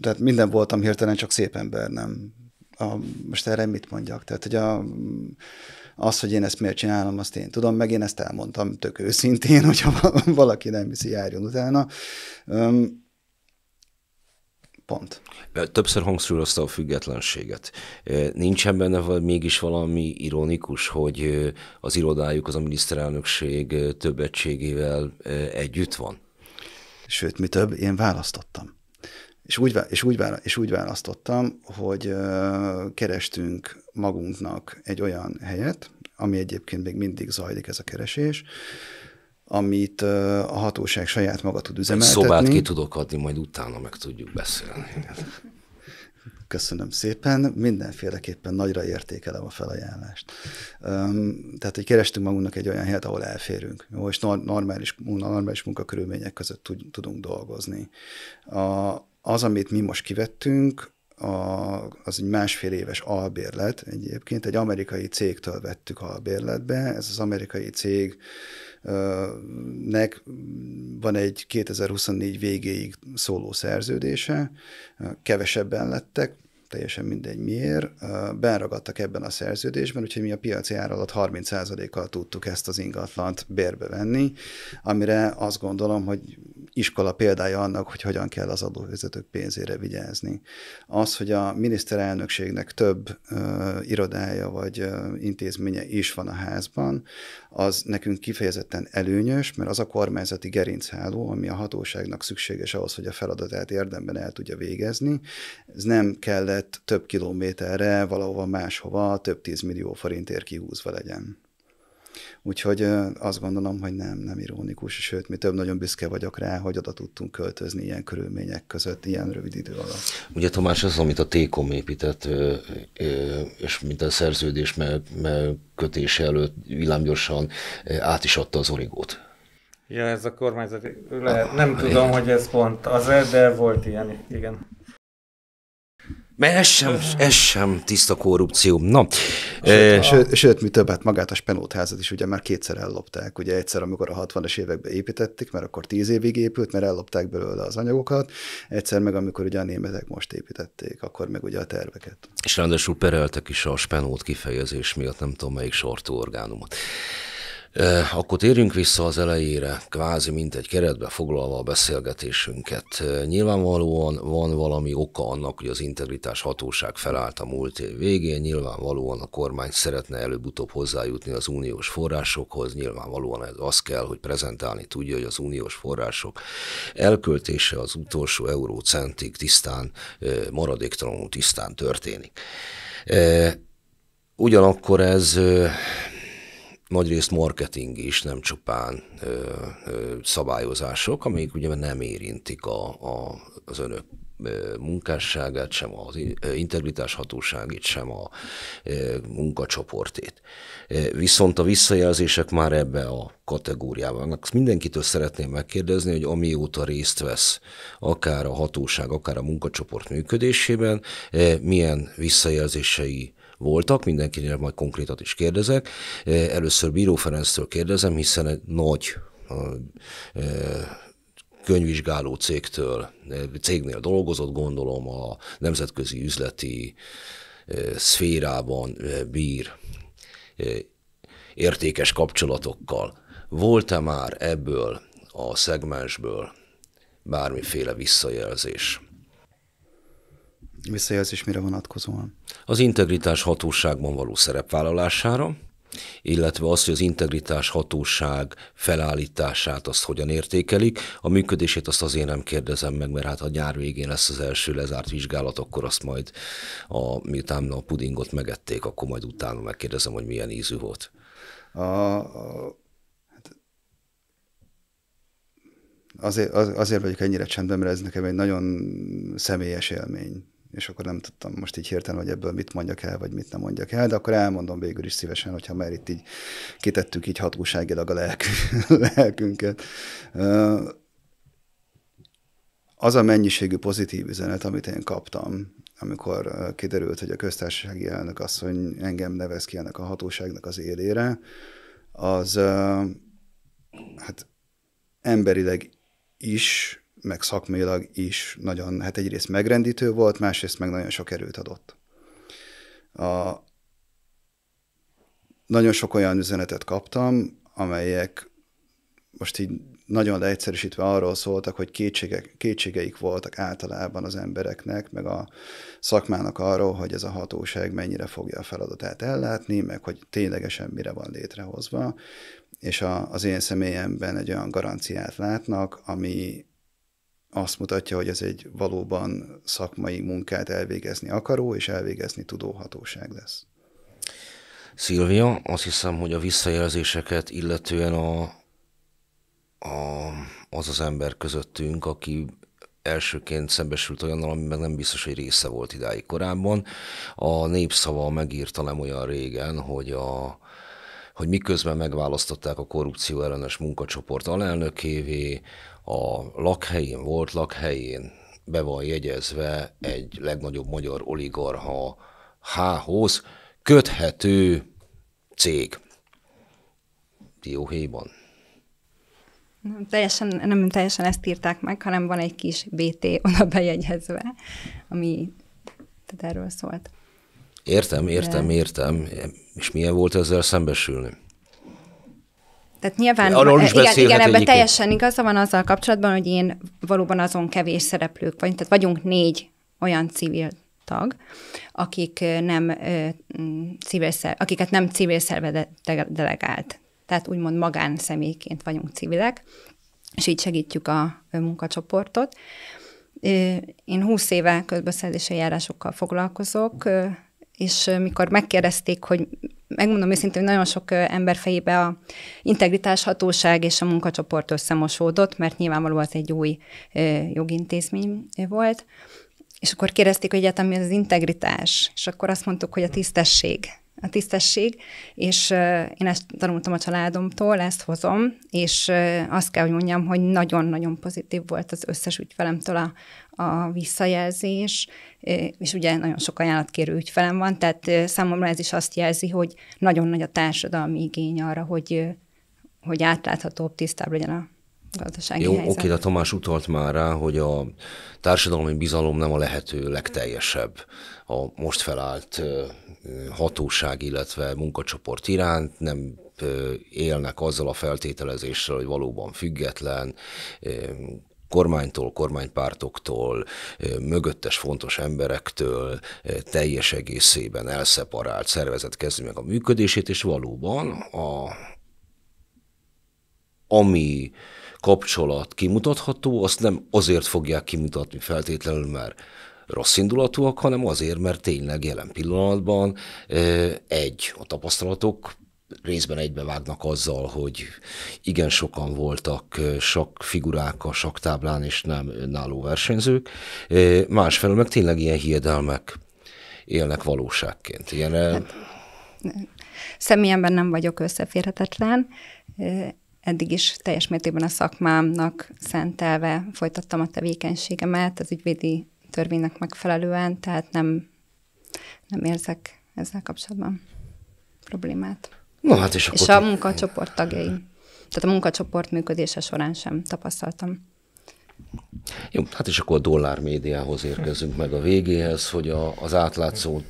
tehát minden voltam hirtelen, csak szép ember nem. A, most erre mit mondjak? Tehát, hogy a, az, hogy én ezt miért csinálom, azt én tudom, meg én ezt elmondtam tök őszintén, <laughs> hogyha valaki nem hiszi, járjon utána. Pont. Többször hangsúlyozta a függetlenséget. Nincsen benne mégis valami ironikus, hogy az irodájuk az a miniszterelnökség több egységével együtt van? Sőt, mi több, én választottam. És úgy, és úgy, és úgy választottam, hogy kerestünk magunknak egy olyan helyet, ami egyébként még mindig zajlik ez a keresés, amit a hatóság saját maga tud üzemeltetni. Egy szobát ki tudok adni, majd utána meg tudjuk beszélni. Köszönöm szépen, mindenféleképpen nagyra értékelem a felajánlást. Tehát, hogy kerestünk magunknak egy olyan helyet, ahol elférünk, jó, és normális, normális munkakörülmények között tudunk dolgozni. A, az, amit mi most kivettünk, a, az egy másfél éves albérlet egyébként, egy amerikai cégtől vettük albérletbe, ez az amerikai cég nek van egy 2024 végéig szóló szerződése, kevesebben lettek, teljesen mindegy miért, benragadtak ebben a szerződésben, úgyhogy mi a piaci ár alatt 30%-kal tudtuk ezt az ingatlant bérbe venni, amire azt gondolom, hogy iskola példája annak, hogy hogyan kell az adóvezetők pénzére vigyázni. Az, hogy a miniszterelnökségnek több uh, irodája vagy uh, intézménye is van a házban, az nekünk kifejezetten előnyös, mert az a kormányzati gerincháló, ami a hatóságnak szükséges ahhoz, hogy a feladatát érdemben el tudja végezni, ez nem kellett több kilométerre valahova máshova több tízmillió forintért kihúzva legyen. Úgyhogy azt gondolom, hogy nem, nem ironikus, sőt, mi több nagyon büszke vagyok rá, hogy oda tudtunk költözni ilyen körülmények között, ilyen rövid idő alatt. Ugye Tamás, az, amit a Tékom épített, és mint a szerződés kötése előtt villámgyorsan át is adta az origót. Ja, ez a kormányzati, lehet, nem tudom, hogy ez pont az de volt ilyen, igen. Mert ez sem, ez sem tiszta korrupció. Na. Sőt, e... sőt, sőt mi többet, magát a Spenót házat is ugye már kétszer ellopták. Ugye egyszer, amikor a 60-as években építették, mert akkor tíz évig épült, mert ellopták belőle az anyagokat, egyszer meg amikor ugye a németek most építették, akkor meg ugye a terveket. És ráadásul pereltek is a Spenót kifejezés miatt, nem tudom melyik sortú orgánumot. Akkor térjünk vissza az elejére, kvázi mint egy keretbe foglalva a beszélgetésünket. Nyilvánvalóan van valami oka annak, hogy az integritás hatóság felállt a múlt év végén, nyilvánvalóan a kormány szeretne előbb-utóbb hozzájutni az uniós forrásokhoz, nyilvánvalóan ez az kell, hogy prezentálni tudja, hogy az uniós források elköltése az utolsó eurócentig tisztán, maradéktalanul tisztán történik. Ugyanakkor ez nagyrészt marketing is, nem csupán ö, ö, szabályozások, amik ugye nem érintik a, a, az önök munkásságát, sem az integritás hatóságét, sem a munkacsoportét. Viszont a visszajelzések már ebbe a kategóriában. Mindenkitől szeretném megkérdezni, hogy amióta részt vesz akár a hatóság, akár a munkacsoport működésében, milyen visszajelzései voltak, mindenkinél majd konkrétat is kérdezek. Először Bíró Ferenctől kérdezem, hiszen egy nagy könyvvizsgáló cégtől, cégnél dolgozott, gondolom a nemzetközi üzleti szférában bír értékes kapcsolatokkal. Volt-e már ebből a szegmensből bármiféle visszajelzés? Visszajelzés mire vonatkozóan? Az integritás hatóságban való szerepvállalására, illetve az, hogy az integritás hatóság felállítását azt hogyan értékelik. A működését azt azért nem kérdezem meg, mert hát a nyár végén lesz az első lezárt vizsgálat, akkor azt majd, a, miután a pudingot megették, akkor majd utána megkérdezem, hogy milyen ízű volt. A, a, hát azért, az, azért vagyok ennyire csendben, mert ez nekem egy nagyon személyes élmény és akkor nem tudtam most így hirtelen, hogy ebből mit mondjak el, vagy mit nem mondjak el, de akkor elmondom végül is szívesen, hogyha már itt így kitettük így hatóságilag a lelk, <laughs> lelkünket. Az a mennyiségű pozitív üzenet, amit én kaptam, amikor kiderült, hogy a köztársasági elnök asszony engem nevez ki ennek a hatóságnak az élére, az hát emberileg is meg szakmailag is nagyon, hát egyrészt megrendítő volt, másrészt meg nagyon sok erőt adott. A, nagyon sok olyan üzenetet kaptam, amelyek most így nagyon leegyszerűsítve arról szóltak, hogy kétségek, kétségeik voltak általában az embereknek, meg a szakmának arról, hogy ez a hatóság mennyire fogja a feladatát ellátni, meg hogy ténylegesen mire van létrehozva, és a, az én személyemben egy olyan garanciát látnak, ami, azt mutatja, hogy ez egy valóban szakmai munkát elvégezni akaró és elvégezni tudó hatóság lesz. Szilvia, azt hiszem, hogy a visszajelzéseket illetően a, a, az az ember közöttünk, aki elsőként szembesült olyannal, ami meg nem biztos, hogy része volt idáig korábban. A népszava megírta nem olyan régen, hogy a, hogy miközben megválasztották a korrupció ellenes munkacsoport alelnökévé, a lakhelyén, volt lakhelyén be van jegyezve egy legnagyobb magyar oligarha H-hoz köthető cég. Dióhéjban. Nem teljesen, nem teljesen ezt írták meg, hanem van egy kis BT oda bejegyezve, ami tehát erről szólt. Értem, értem, értem. És milyen volt ezzel szembesülni? Tehát nyilván, Arról is igen, igen ebben teljesen igaza van azzal kapcsolatban, hogy én valóban azon kevés szereplők vagyunk, tehát vagyunk négy olyan civil tag, akik nem civil szerv, akiket nem civil szerve delegált. Tehát úgymond magánszemélyként vagyunk civilek, és így segítjük a munkacsoportot. Én 20 éve közbeszerzési járásokkal foglalkozok, és mikor megkérdezték, hogy megmondom őszintén, hogy nagyon sok ember fejébe a integritás hatóság és a munkacsoport összemosódott, mert nyilvánvalóan az egy új jogintézmény volt, és akkor kérdezték, hogy egyáltalán mi az integritás, és akkor azt mondtuk, hogy a tisztesség a tisztesség, és én ezt tanultam a családomtól, ezt hozom, és azt kell, hogy mondjam, hogy nagyon-nagyon pozitív volt az összes ügyfelemtől a, a visszajelzés, és ugye nagyon sok ajánlatkérő ügyfelem van, tehát számomra ez is azt jelzi, hogy nagyon nagy a társadalmi igény arra, hogy, hogy átláthatóbb, tisztább legyen a gazdasági Jó, helyzet. oké, de Tomás utalt már rá, hogy a társadalmi bizalom nem a lehető legteljesebb a most felállt hatóság, illetve munkacsoport iránt, nem élnek azzal a feltételezéssel, hogy valóban független, kormánytól, kormánypártoktól, mögöttes fontos emberektől teljes egészében elszeparált szervezet kezdi meg a működését, és valóban a, ami kapcsolat kimutatható, azt nem azért fogják kimutatni feltétlenül, mert rossz indulatúak, hanem azért, mert tényleg jelen pillanatban egy, a tapasztalatok részben egybevágnak azzal, hogy igen sokan voltak sok figurák a saktáblán, és nem önálló versenyzők. Másfelől meg tényleg ilyen hiedelmek élnek valóságként. Ilyen, hát, személyemben nem vagyok összeférhetetlen, eddig is teljes mértékben a szakmámnak szentelve folytattam a tevékenységemet az ügyvédi törvénynek megfelelően, tehát nem, nem érzek ezzel kapcsolatban problémát. Na hát és. És a munkacsoport tagjai. Tehát a munkacsoport működése során sem tapasztaltam. Jó, hát és akkor a dollár médiához érkezünk meg a végéhez, hogy a, az átlátszó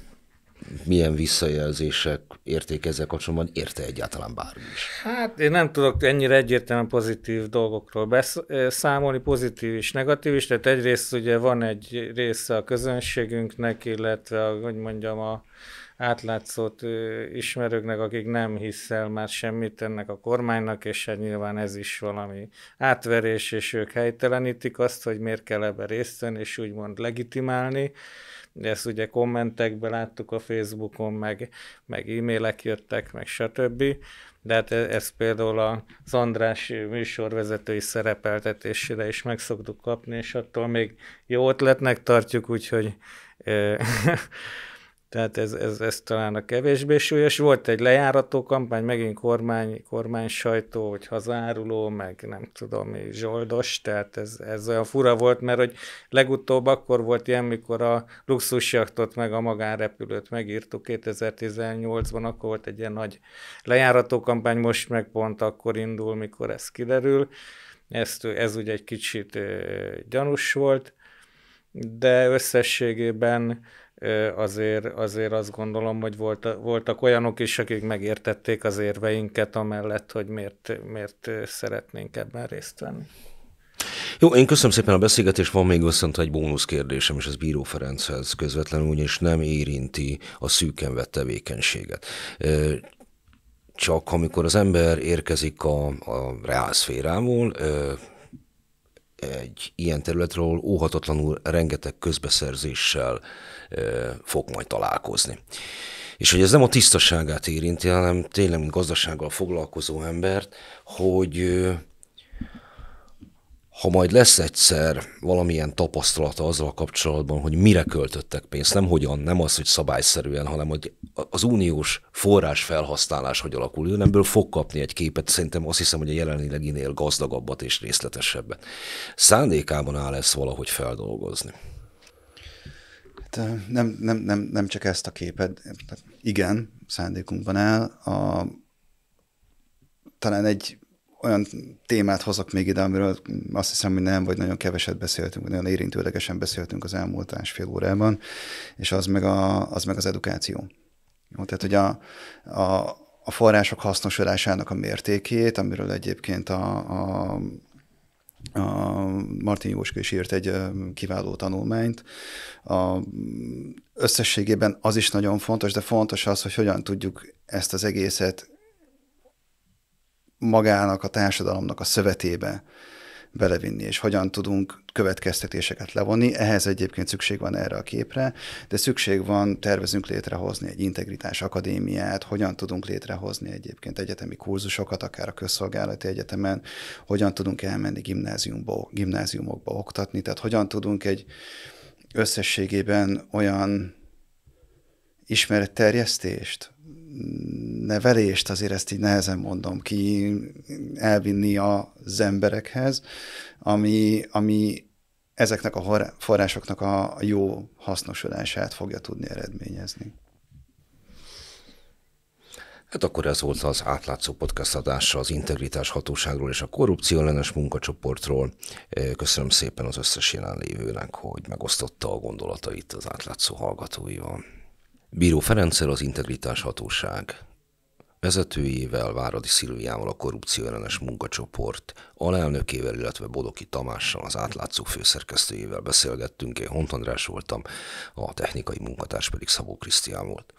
milyen visszajelzések érték ezzel kapcsolatban, érte egyáltalán bármi is? Hát én nem tudok ennyire egyértelműen pozitív dolgokról beszámolni, pozitív és negatív is, tehát egyrészt ugye van egy része a közönségünknek, illetve, hogy mondjam, a átlátszót ismerőknek, akik nem hiszel már semmit ennek a kormánynak, és hát nyilván ez is valami átverés, és ők helytelenítik azt, hogy miért kell ebbe részt venni, és úgymond legitimálni. Ezt ugye kommentekben láttuk a Facebookon, meg, meg e-mailek jöttek, meg stb. De hát ez, ez például az András műsorvezetői szerepeltetésére is meg szoktuk kapni, és attól még jó ötletnek tartjuk, úgyhogy <laughs> Tehát ez, ez, ez talán a kevésbé súlyos. Volt egy lejárató kampány, megint kormány, kormány sajtó, hogy hazáruló, meg nem tudom mi, zsoldos, tehát ez, ez olyan fura volt, mert hogy legutóbb akkor volt ilyen, mikor a luxusjaktot meg a magánrepülőt megírtuk 2018-ban, akkor volt egy ilyen nagy lejárató kampány, most meg pont akkor indul, mikor ez kiderül. Ezt, ez ugye egy kicsit gyanús volt, de összességében azért, azért azt gondolom, hogy volt, voltak olyanok is, akik megértették az érveinket, amellett, hogy miért, miért szeretnénk ebben részt venni. Jó, én köszönöm szépen a beszélgetést, van még viszont egy bónusz kérdésem, és ez Bíró Ferenchez közvetlenül, ugyanis nem érinti a szűken vett tevékenységet. Csak amikor az ember érkezik a, a reálszférából, egy ilyen területről óhatatlanul rengeteg közbeszerzéssel fog majd találkozni. És hogy ez nem a tisztaságát érinti, hanem tényleg, mint gazdasággal foglalkozó embert, hogy ha majd lesz egyszer valamilyen tapasztalata azzal kapcsolatban, hogy mire költöttek pénzt, nem hogyan, nem az, hogy szabályszerűen, hanem hogy az uniós forrás felhasználás hogy alakul, ő ebből fog kapni egy képet, szerintem azt hiszem, hogy a jelenleginél gazdagabbat és részletesebbet. Szándékában áll ezt valahogy feldolgozni. Hát, nem, nem, nem, nem csak ezt a képet, igen, szándékunkban áll. A, talán egy olyan témát hozok még ide, amiről azt hiszem, hogy nem, vagy nagyon keveset beszéltünk, nagyon érintőlegesen beszéltünk az elmúlt másfél órában, és az meg, a, az meg az edukáció. Jó, tehát, hogy a, a, a források hasznosulásának a mértékét, amiről egyébként a, a a Martin Jóska is írt egy kiváló tanulmányt. A, összességében az is nagyon fontos, de fontos az, hogy hogyan tudjuk ezt az egészet magának, a társadalomnak a szövetébe belevinni, és hogyan tudunk következtetéseket levonni. Ehhez egyébként szükség van erre a képre, de szükség van, tervezünk létrehozni egy integritás akadémiát, hogyan tudunk létrehozni egyébként egyetemi kurzusokat, akár a közszolgálati egyetemen, hogyan tudunk elmenni gimnáziumba, gimnáziumokba oktatni, tehát hogyan tudunk egy összességében olyan ismeretterjesztést, nevelést, azért ezt így nehezen mondom ki, elvinni az emberekhez, ami, ami ezeknek a forrásoknak a jó hasznosulását fogja tudni eredményezni. Hát akkor ez volt az átlátszó podcast adása az integritás hatóságról és a korrupció ellenes munkacsoportról. Köszönöm szépen az összes jelenlévőnek, hogy megosztotta a gondolatait az átlátszó hallgatóival. Bíró Ferenccel az Integritás Hatóság vezetőjével, Váradi Szilviával a korrupció ellenes munkacsoport alelnökével, illetve Bodoki Tamással, az átlátszó főszerkesztőjével beszélgettünk. Én Hont András voltam, a technikai munkatárs pedig Szabó Krisztián volt.